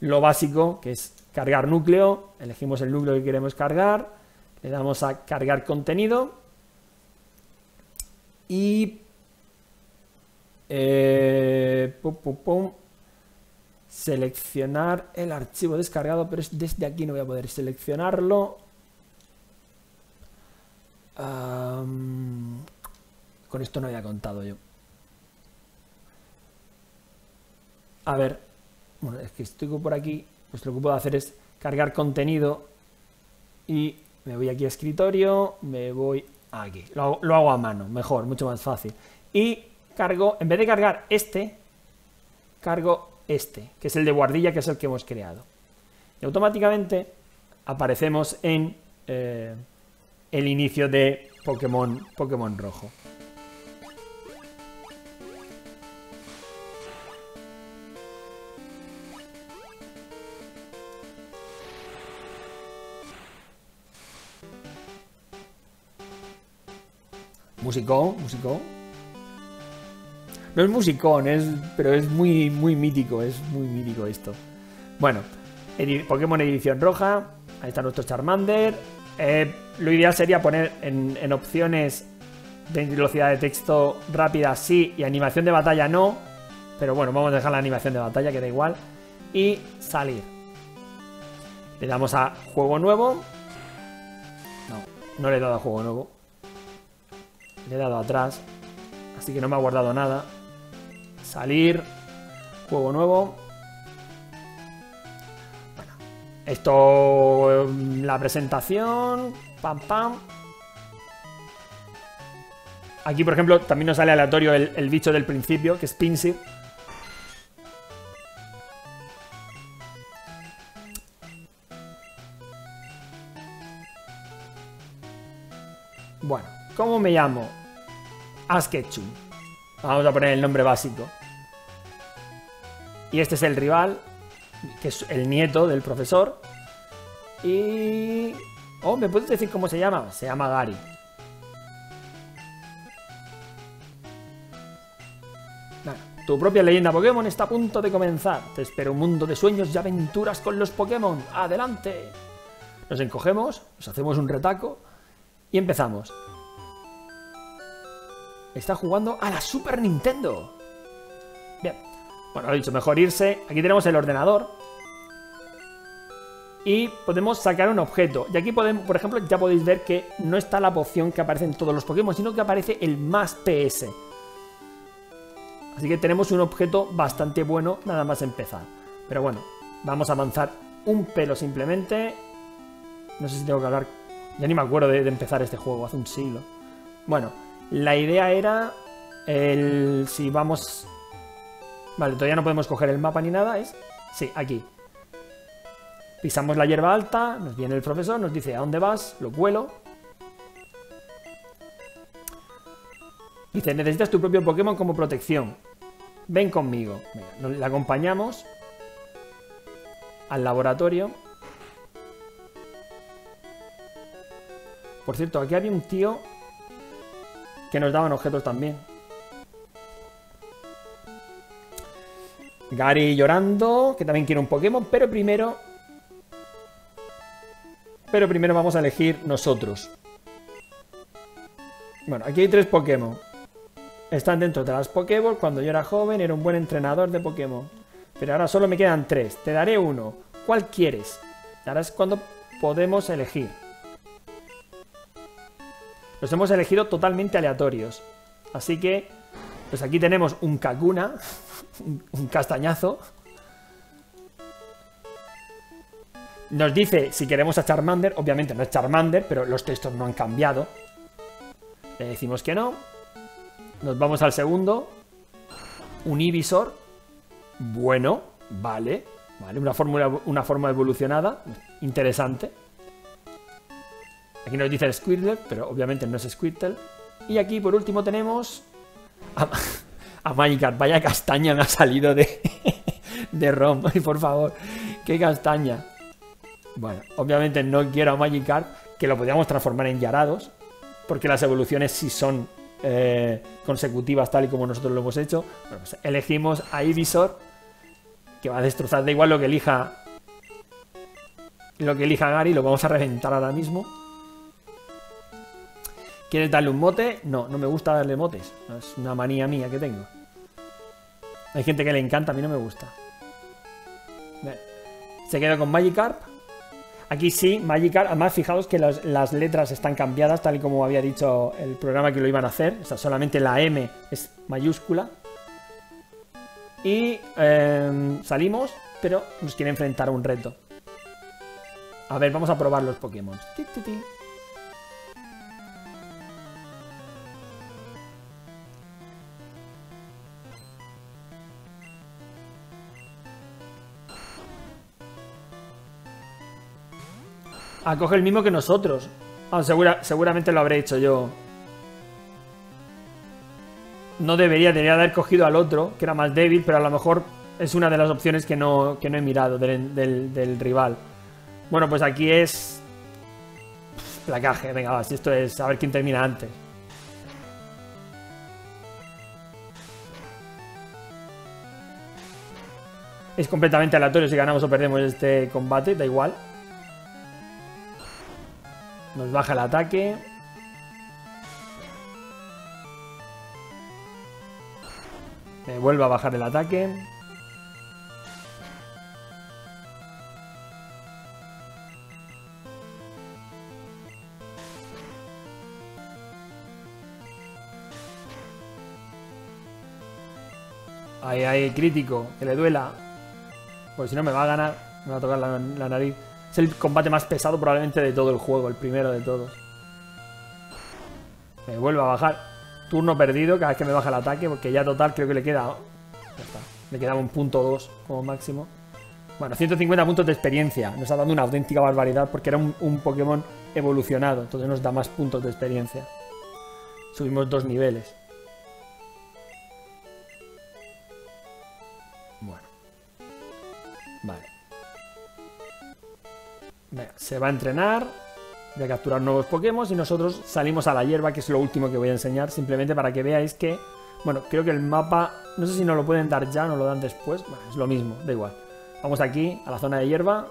lo básico que es cargar núcleo, elegimos el núcleo que queremos cargar, le damos a cargar contenido y eh, seleccionar el archivo descargado, pero desde aquí no voy a poder seleccionarlo. Con esto no había contado yo. A ver, bueno, es que estoy por aquí, pues lo que puedo hacer es cargar contenido y me voy aquí a escritorio, me voy aquí. Lo hago a mano, mejor, mucho más fácil. Y cargo, en vez de cargar este, cargo este, que es el de guardilla, que es el que hemos creado. Y automáticamente aparecemos en eh, el inicio de Pokémon, Pokémon rojo. Músico, músico. No es musicón, es, pero es muy, muy mítico, es muy mítico esto. Bueno, Pokémon edición roja, ahí está nuestro Charmander. Eh, lo ideal sería poner en, opciones de velocidad de texto rápida sí y animación de batalla no. Pero bueno, vamos a dejar la animación de batalla, que da igual. Y salir. Le damos a juego nuevo. No, no le he dado a juego nuevo. Le he dado atrás. Así que no me ha guardado nada. Salir. Juego nuevo. Bueno. Esto... La presentación. Pam, pam. Aquí, por ejemplo, también nos sale aleatorio el, bicho del principio, que es Pinsir. Bueno, ¿cómo me llamo? Asketchum. Vamos a poner el nombre básico. Y este es el rival, que es el nieto del profesor. Y... Oh, ¿me puedes decir cómo se llama? Se llama Gary. tu propia leyenda Pokémon está a punto de comenzar. Te espero un mundo de sueños y aventuras con los Pokémon. ¡Adelante! Nos encogemos, nos hacemos un retaco y empezamos. Está jugando a la Super Nintendo. Bien. Bueno, lo dicho, mejor irse. Aquí tenemos el ordenador. Y podemos sacar un objeto. Y aquí podemos, por ejemplo, ya podéis ver que no está la poción que aparece en todos los Pokémon, sino que aparece el más PS. Así que tenemos un objeto bastante bueno nada más empezar. Pero bueno, vamos a avanzar un pelo simplemente. No sé si tengo que hablar... Ya ni me acuerdo de, de empezar este juego, hace un siglo. Bueno, la idea era... El... Si vamos Vale, todavía no podemos coger el mapa ni nada, ¿es? Sí, aquí. Pisamos la hierba alta, nos viene el profesor, nos dice ¿a dónde vas? Lo cuelo. Dice, necesitas tu propio Pokémon como protección. Ven conmigo. le acompañamos al laboratorio. Por cierto, aquí había un tío que nos daban objetos también. Gary llorando, que también quiere un Pokémon, pero primero... Pero primero vamos a elegir nosotros. Bueno, aquí hay tres Pokémon. Están dentro de las Pokéball. Cuando yo era joven era un buen entrenador de Pokémon. Pero ahora solo me quedan tres. Te daré uno. ¿Cuál quieres? Ahora es cuando podemos elegir. Los hemos elegido totalmente aleatorios. Así que, pues aquí tenemos un Kakuna un castañazo. Nos dice si queremos a Charmander. Obviamente no es Charmander, pero los textos no han cambiado. Le decimos que no. Nos vamos al segundo. un Ibisor. Bueno, vale. Vale, una, fórmula, una forma evolucionada. Interesante. Aquí nos dice Squirtle, pero obviamente no es Squirtle. Y aquí por último tenemos a, a Magikarp. Vaya castaña me ha salido de, de ROM. Por favor, qué castaña. Bueno, obviamente no quiero a Magikarp, que lo podríamos transformar en Yarados, porque las evoluciones sí son eh, consecutivas tal y como nosotros lo hemos hecho. Bueno, pues elegimos a Ivisor, que va a destrozar, da igual lo que elija lo que elija Gary, lo vamos a reventar ahora mismo. ¿Quieres darle un mote? No, no me gusta darle motes. es una manía mía que tengo. Hay gente que le encanta, a mí no me gusta. Se queda con Magikarp. Aquí sí, Magikarp. Además, fijaos que las letras están cambiadas, tal y como había dicho el programa que lo iban a hacer. O sea, solamente la M es mayúscula. Y em, salimos, pero nos quiere enfrentar a un reto. A ver, vamos a probar los Pokémon. Ah, coge el mismo que nosotros. Seguramente lo habré hecho yo. No debería, debería haber cogido al otro, que era más débil, pero a lo mejor es una de las opciones que no, que no he mirado del, rival. Bueno, pues aquí es... Placaje, venga, va, si esto es a ver quién termina antes. Es completamente aleatorio si ganamos o perdemos este combate, da igual. Nos baja el ataque. Me vuelve a bajar el ataque. Ahí, ahí, crítico, que le duela. Pues si no me va a ganar, me va a tocar la nariz. Es el combate más pesado probablemente de todo el juego, el primero de todos. Me vuelve a bajar. Turno perdido cada vez que me baja el ataque, porque ya total creo que le queda... Ya está. Le quedaba un punto 2 como máximo. Bueno, 150 puntos de experiencia. Nos ha dado una auténtica barbaridad porque era un Pokémon evolucionado. Entonces nos da más puntos de experiencia. Subimos dos niveles. Se va a entrenar, a capturar nuevos Pokémon y nosotros salimos a la hierba, que es lo último que voy a enseñar, simplemente para que veáis que, bueno, creo que el mapa, no sé si nos lo pueden dar ya, no lo dan después, bueno, es lo mismo, da igual. Vamos aquí, a la zona de hierba,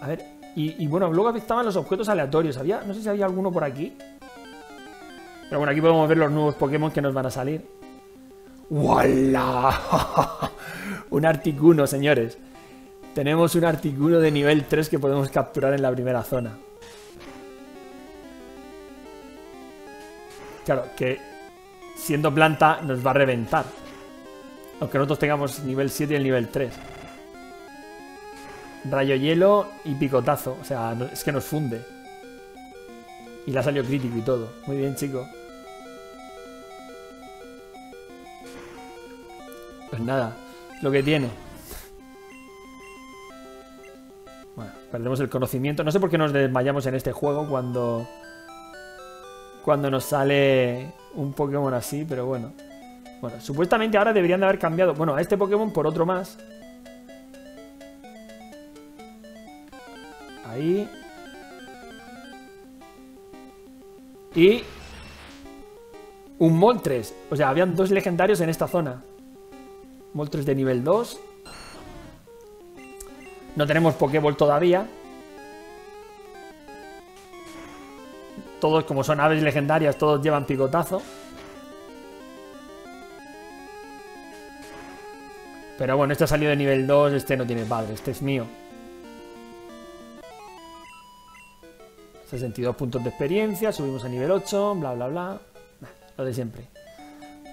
a ver, y, bueno, luego estaban los objetos aleatorios, había, no sé si había alguno por aquí. Pero bueno, aquí podemos ver los nuevos Pokémon que nos van a salir. ¡Wala! Un Articuno, señores. Tenemos un artículo de nivel 3 que podemos capturar en la primera zona. Claro, que siendo planta nos va a reventar. Aunque nosotros tengamos nivel 7 y el nivel 3. Rayo hielo y picotazo. O sea, es que nos funde. Y le ha salido crítico y todo. Muy bien, chico. Pues nada, lo que tiene. Perdemos el conocimiento. No sé por qué nos desmayamos en este juego cuando... Cuando nos sale un Pokémon así, pero bueno. Bueno, supuestamente ahora deberían de haber cambiado... Bueno, a este Pokémon por otro más. Ahí. Y... Un Moltres. O sea, habían dos legendarios en esta zona. Moltres de nivel 2 no tenemos Pokéball todavía. Todos, como son aves legendarias, todos llevan picotazo. Pero bueno, este ha salido de nivel 2, este no tiene padre, este es mío. 62 puntos de experiencia, subimos a nivel 8, bla, bla, bla. Lo de siempre.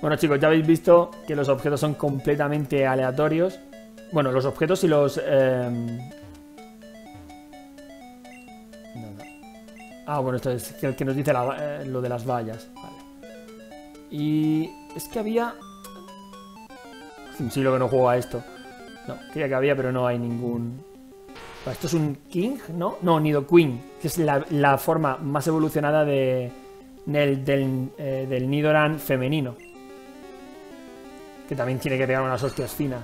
Bueno chicos, ya habéis visto que los objetos son completamente aleatorios. Bueno, los objetos y los... Eh... Ah, bueno, esto es el que nos dice eh, lo de las vallas. Vale. Y es que había... un siglo que no juego a esto. No, creía que había, pero no hay ningún... Esto es un King, ¿no? No, Nido Queen, que es la, forma más evolucionada de, del, del, eh, del Nidoran femenino. Que también tiene que pegar unas hostias finas.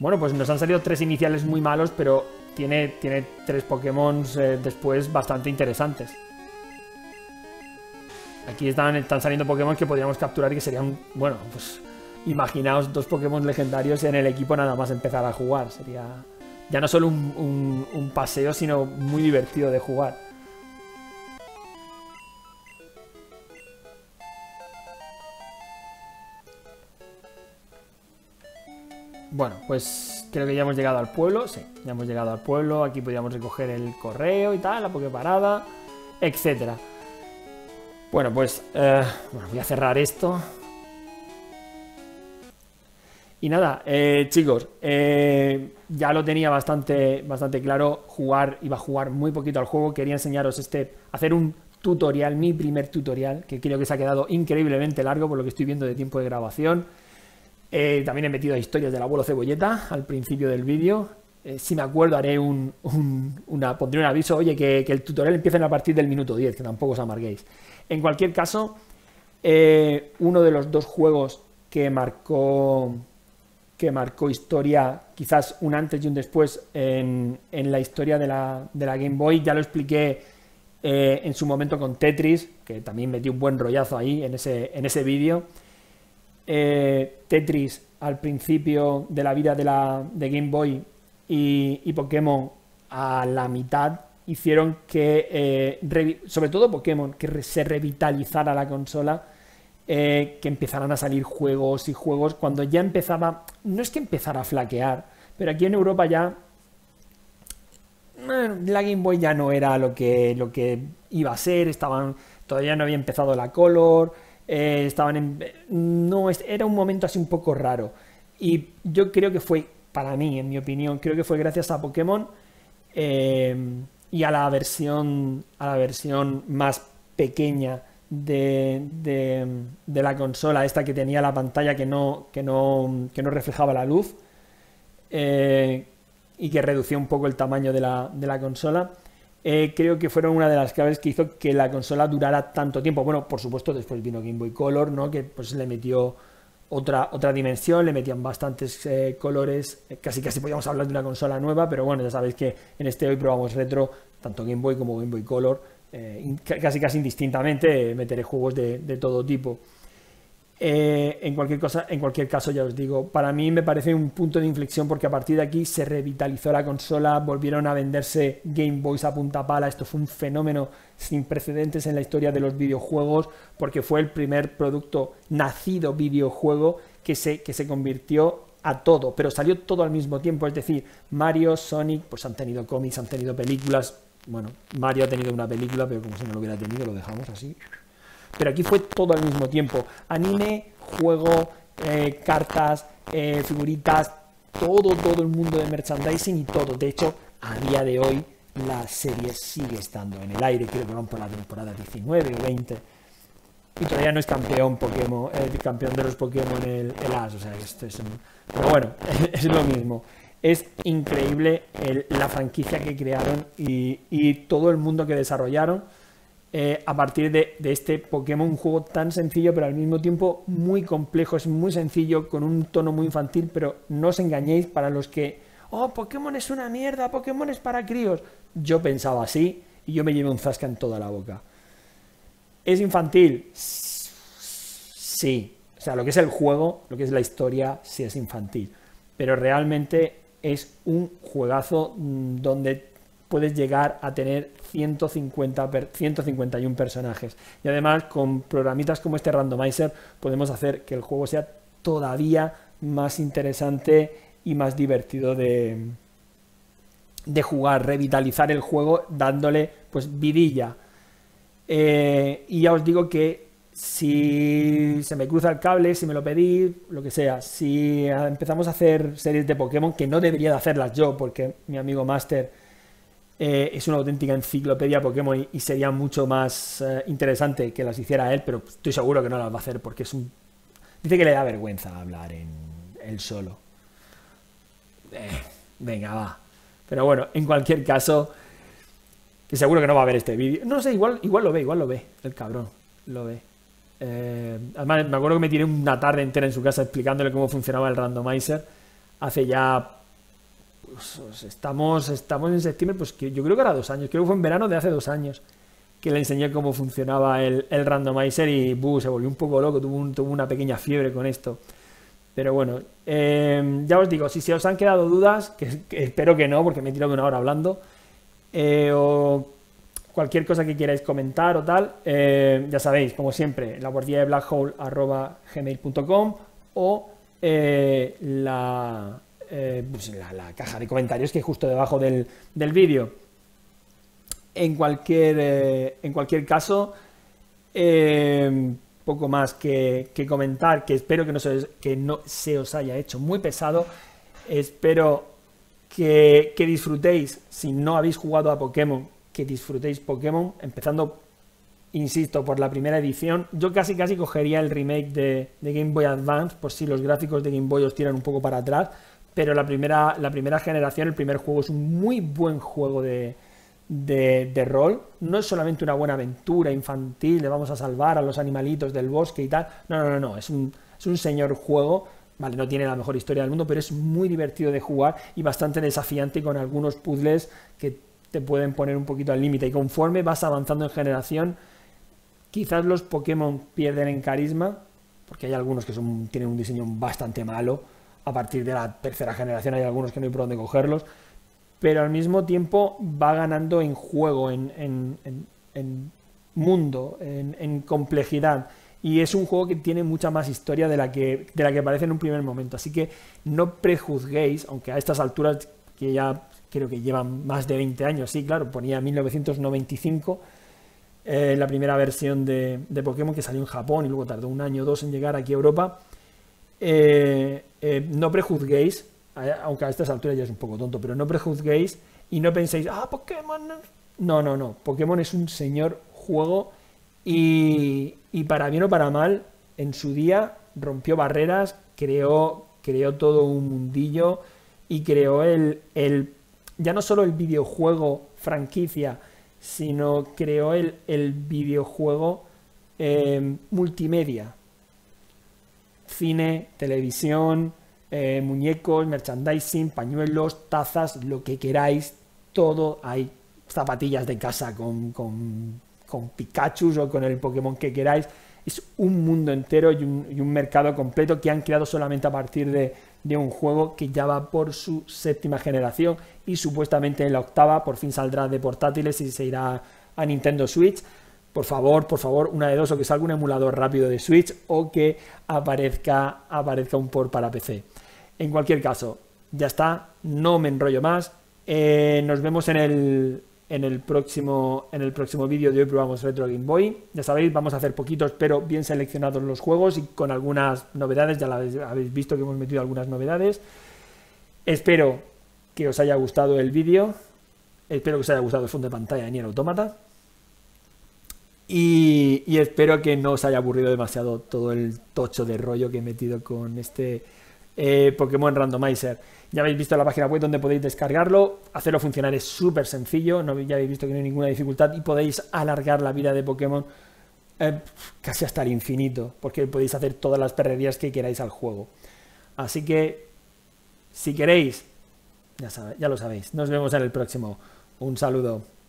Bueno, pues nos han salido tres iniciales muy malos, pero tiene, tiene tres Pokémon eh, después bastante interesantes. Aquí están, están saliendo Pokémon que podríamos capturar y que serían, bueno, pues imaginaos dos Pokémon legendarios en el equipo nada más empezar a jugar. Sería ya no solo un paseo, sino muy divertido de jugar. Bueno, pues creo que ya hemos llegado al pueblo. Sí, ya hemos llegado al pueblo. Aquí podríamos recoger el correo y tal, la parada, etcétera. Bueno, pues eh, bueno, voy a cerrar esto. Y nada, eh, chicos, eh, ya lo tenía bastante, bastante claro. Jugar, iba a jugar muy poquito al juego. Quería enseñaros este, hacer un tutorial, mi primer tutorial, que creo que se ha quedado increíblemente largo por lo que estoy viendo de tiempo de grabación. Eh, también he metido historias del abuelo cebolleta al principio del vídeo. Eh, si me acuerdo, haré un, pondré un aviso, oye, que, el tutorial empiece a partir del minuto 10, que tampoco os amarguéis. En cualquier caso, eh, uno de los dos juegos que marcó, que marcó historia, quizás un antes y un después en, en la historia de la, de la, Game Boy, ya lo expliqué en su momento con Tetris, que también metí un buen rollazo ahí en ese, en ese vídeo. Eh, Tetris al principio de la vida de, la, de Game Boy y, Pokémon a la mitad hicieron que, eh, sobre todo Pokémon, que se revitalizara la consola, eh, que empezaran a salir juegos y juegos cuando ya empezaba, no es que empezara a flaquear, pero aquí en Europa ya la Game Boy ya no era lo que, lo que iba a ser, estaban, todavía no había empezado la Color, eh, estaban en... No, era un momento así un poco raro. Y yo creo que fue, para mí, en mi opinión, creo que fue gracias a Pokémon eh, y a la versión, a la versión más pequeña de, de, la consola, esta que tenía la pantalla que no, que no, que no reflejaba la luz eh, y que reducía un poco el tamaño de la, de la consola. Eh, creo que fueron una de las claves que hizo que la consola durara tanto tiempo. Bueno, por supuesto, después vino Game Boy Color, ¿no? Que pues le metió otra, otra dimensión, le metían bastantes eh, colores, eh, casi casi podíamos hablar de una consola nueva, pero bueno, ya sabéis que en este hoy probamos retro, tanto Game Boy como Game Boy Color, casi casi indistintamente meteré juegos de todo tipo. Eh, en, cualquier cosa, en cualquier caso, ya os digo, para mí me parece un punto de inflexión porque a partir de aquí se revitalizó la consola, volvieron a venderse Game Boys a punta pala, esto fue un fenómeno sin precedentes en la historia de los videojuegos porque fue el primer producto nacido videojuego que se, que se convirtió a todo, pero salió todo al mismo tiempo, es decir, Mario, Sonic, pues han tenido cómics, han tenido películas, bueno, Mario ha tenido una película, pero como si no lo hubiera tenido, lo dejamos así. Pero aquí fue todo al mismo tiempo. Anime, juego, eh, cartas, eh, figuritas, todo, todo el mundo de merchandising y todo. De hecho, a día de hoy la serie sigue estando en el aire, creo que van por la temporada 19 o 20. Y todavía no es campeón Pokémon, el campeón de los Pokémon el, el As, o sea, esto es Pero bueno, es lo mismo. Es increíble la franquicia que crearon y todo el mundo que desarrollaron eh, a partir de, este Pokémon, un juego tan sencillo, pero al mismo tiempo muy complejo, es muy sencillo, con un tono muy infantil, pero no os engañéis para los que, oh, Pokémon es una mierda, Pokémon es para críos. Yo pensaba así y yo me llevé un zasca en toda la boca. ¿Es infantil? Sí. O sea, lo que es el juego, lo que es la historia, sí es infantil. Pero realmente es un juegazo mm, donde puedes llegar a tener 150 151 personajes. Y además, con programitas como este randomizer, podemos hacer que el juego sea todavía más interesante y más divertido de, de jugar, revitalizar el juego dándole pues vidilla. Eh, y ya os digo que si se me cruza el cable, si me lo pedís, lo que sea, si empezamos a hacer series de Pokémon, que no debería de hacerlas yo, porque mi amigo Master eh, es una auténtica enciclopedia Pokémon y, sería mucho más eh, interesante que las hiciera él, pero estoy seguro que no las va a hacer porque es un... Dice que le da vergüenza hablar en, él solo. Eh, venga, va. Pero bueno, en cualquier caso, que seguro que no va a ver este vídeo. No sé, igual, igual lo ve, igual lo ve, el cabrón. Lo ve. Eh, además, me acuerdo que me tiré una tarde entera en su casa explicándole cómo funcionaba el randomizer. Hace ya. Pues, estamos, estamos en septiembre, pues yo creo que era dos años. Creo que fue en verano de hace dos años que le enseñé cómo funcionaba el, randomizer y se volvió un poco loco, tuvo, una pequeña fiebre con esto. Pero bueno, eh, ya os digo, si se os han quedado dudas, que, espero que no, porque me he tirado una hora hablando, eh, o cualquier cosa que queráis comentar o tal, eh, ya sabéis, como siempre, la guardia de blackhole.gmail.com o pues la, caja de comentarios que es justo debajo del, del vídeo. En cualquier, eh, en cualquier caso, eh, poco más que, comentar, que espero que no, se, que no se os haya hecho muy pesado. Espero que, disfrutéis, si no habéis jugado a Pokémon, que disfrutéis Pokémon, empezando, insisto, por la primera edición. Yo casi casi cogería el remake de, Game Boy Advance, por si los gráficos de Game Boy os tiran un poco para atrás. Pero la primera, la primera generación, el primer juego es un muy buen juego de, de, rol. No es solamente una buena aventura infantil, le vamos a salvar a los animalitos del bosque y tal. No, no, no, no. Es un, es un señor juego. Vale, no tiene la mejor historia del mundo, pero es muy divertido de jugar y bastante desafiante con algunos puzzles que te pueden poner un poquito al límite. Y conforme vas avanzando en generación, quizás los Pokémon pierden en carisma, porque hay algunos que son, tienen un diseño bastante malo. A partir de la tercera generación hay algunos que no hay por dónde cogerlos pero al mismo tiempo va ganando en juego, en, mundo, en, complejidad. Y es un juego que tiene mucha más historia de la, que, de la que parece en un primer momento. Así que no prejuzguéis, aunque a estas alturas, que ya creo que llevan más de 20 años, sí, claro, ponía 1995, eh, la primera versión de, Pokémon que salió en Japón y luego tardó un año o dos en llegar aquí a Europa. Eh, eh, no prejuzguéis aunque a estas alturas ya es un poco tonto, pero no prejuzguéis y no penséis, ah, Pokémon. No, no, no. Pokémon es un señor juego y, para bien o para mal, en su día rompió barreras, creó, creó todo un mundillo y creó el, el ya no solo el videojuego franquicia, sino creó el, el videojuego eh, multimedia. Cine, televisión, eh, muñecos, merchandising, pañuelos, tazas, lo que queráis, todo. Hay zapatillas de casa con, con, con Pikachu o con el Pokémon que queráis. Es un mundo entero y un, mercado completo que han creado solamente a partir de, de, un juego que ya va por su séptima generación y supuestamente en la octava por fin saldrá de portátiles y se irá a Nintendo Switch. Por favor, por favor, una de dos, o que salga un emulador rápido de Switch o que aparezca, aparezca un port para PC. En cualquier caso, ya está, no me enrollo más. Eh, nos vemos en el, en el próximo, en el próximo vídeo de hoy probamos Retro Game Boy. Ya sabéis, vamos a hacer poquitos, pero bien seleccionados los juegos y con algunas novedades. Ya habéis visto que hemos metido algunas novedades. Espero que os haya gustado el vídeo. Espero que os haya gustado el fondo de pantalla de Nier Automata. Y, espero que no os haya aburrido demasiado todo el tocho de rollo que he metido con este eh, Pokémon Randomizer. Ya habéis visto la página web donde podéis descargarlo. Hacerlo funcionar es súper sencillo. No, ya habéis visto que no hay ninguna dificultad y podéis alargar la vida de Pokémon eh, casi hasta el infinito. Porque podéis hacer todas las perrerías que queráis al juego. Así que, si queréis, ya, ya lo sabéis. Nos vemos en el próximo. Un saludo.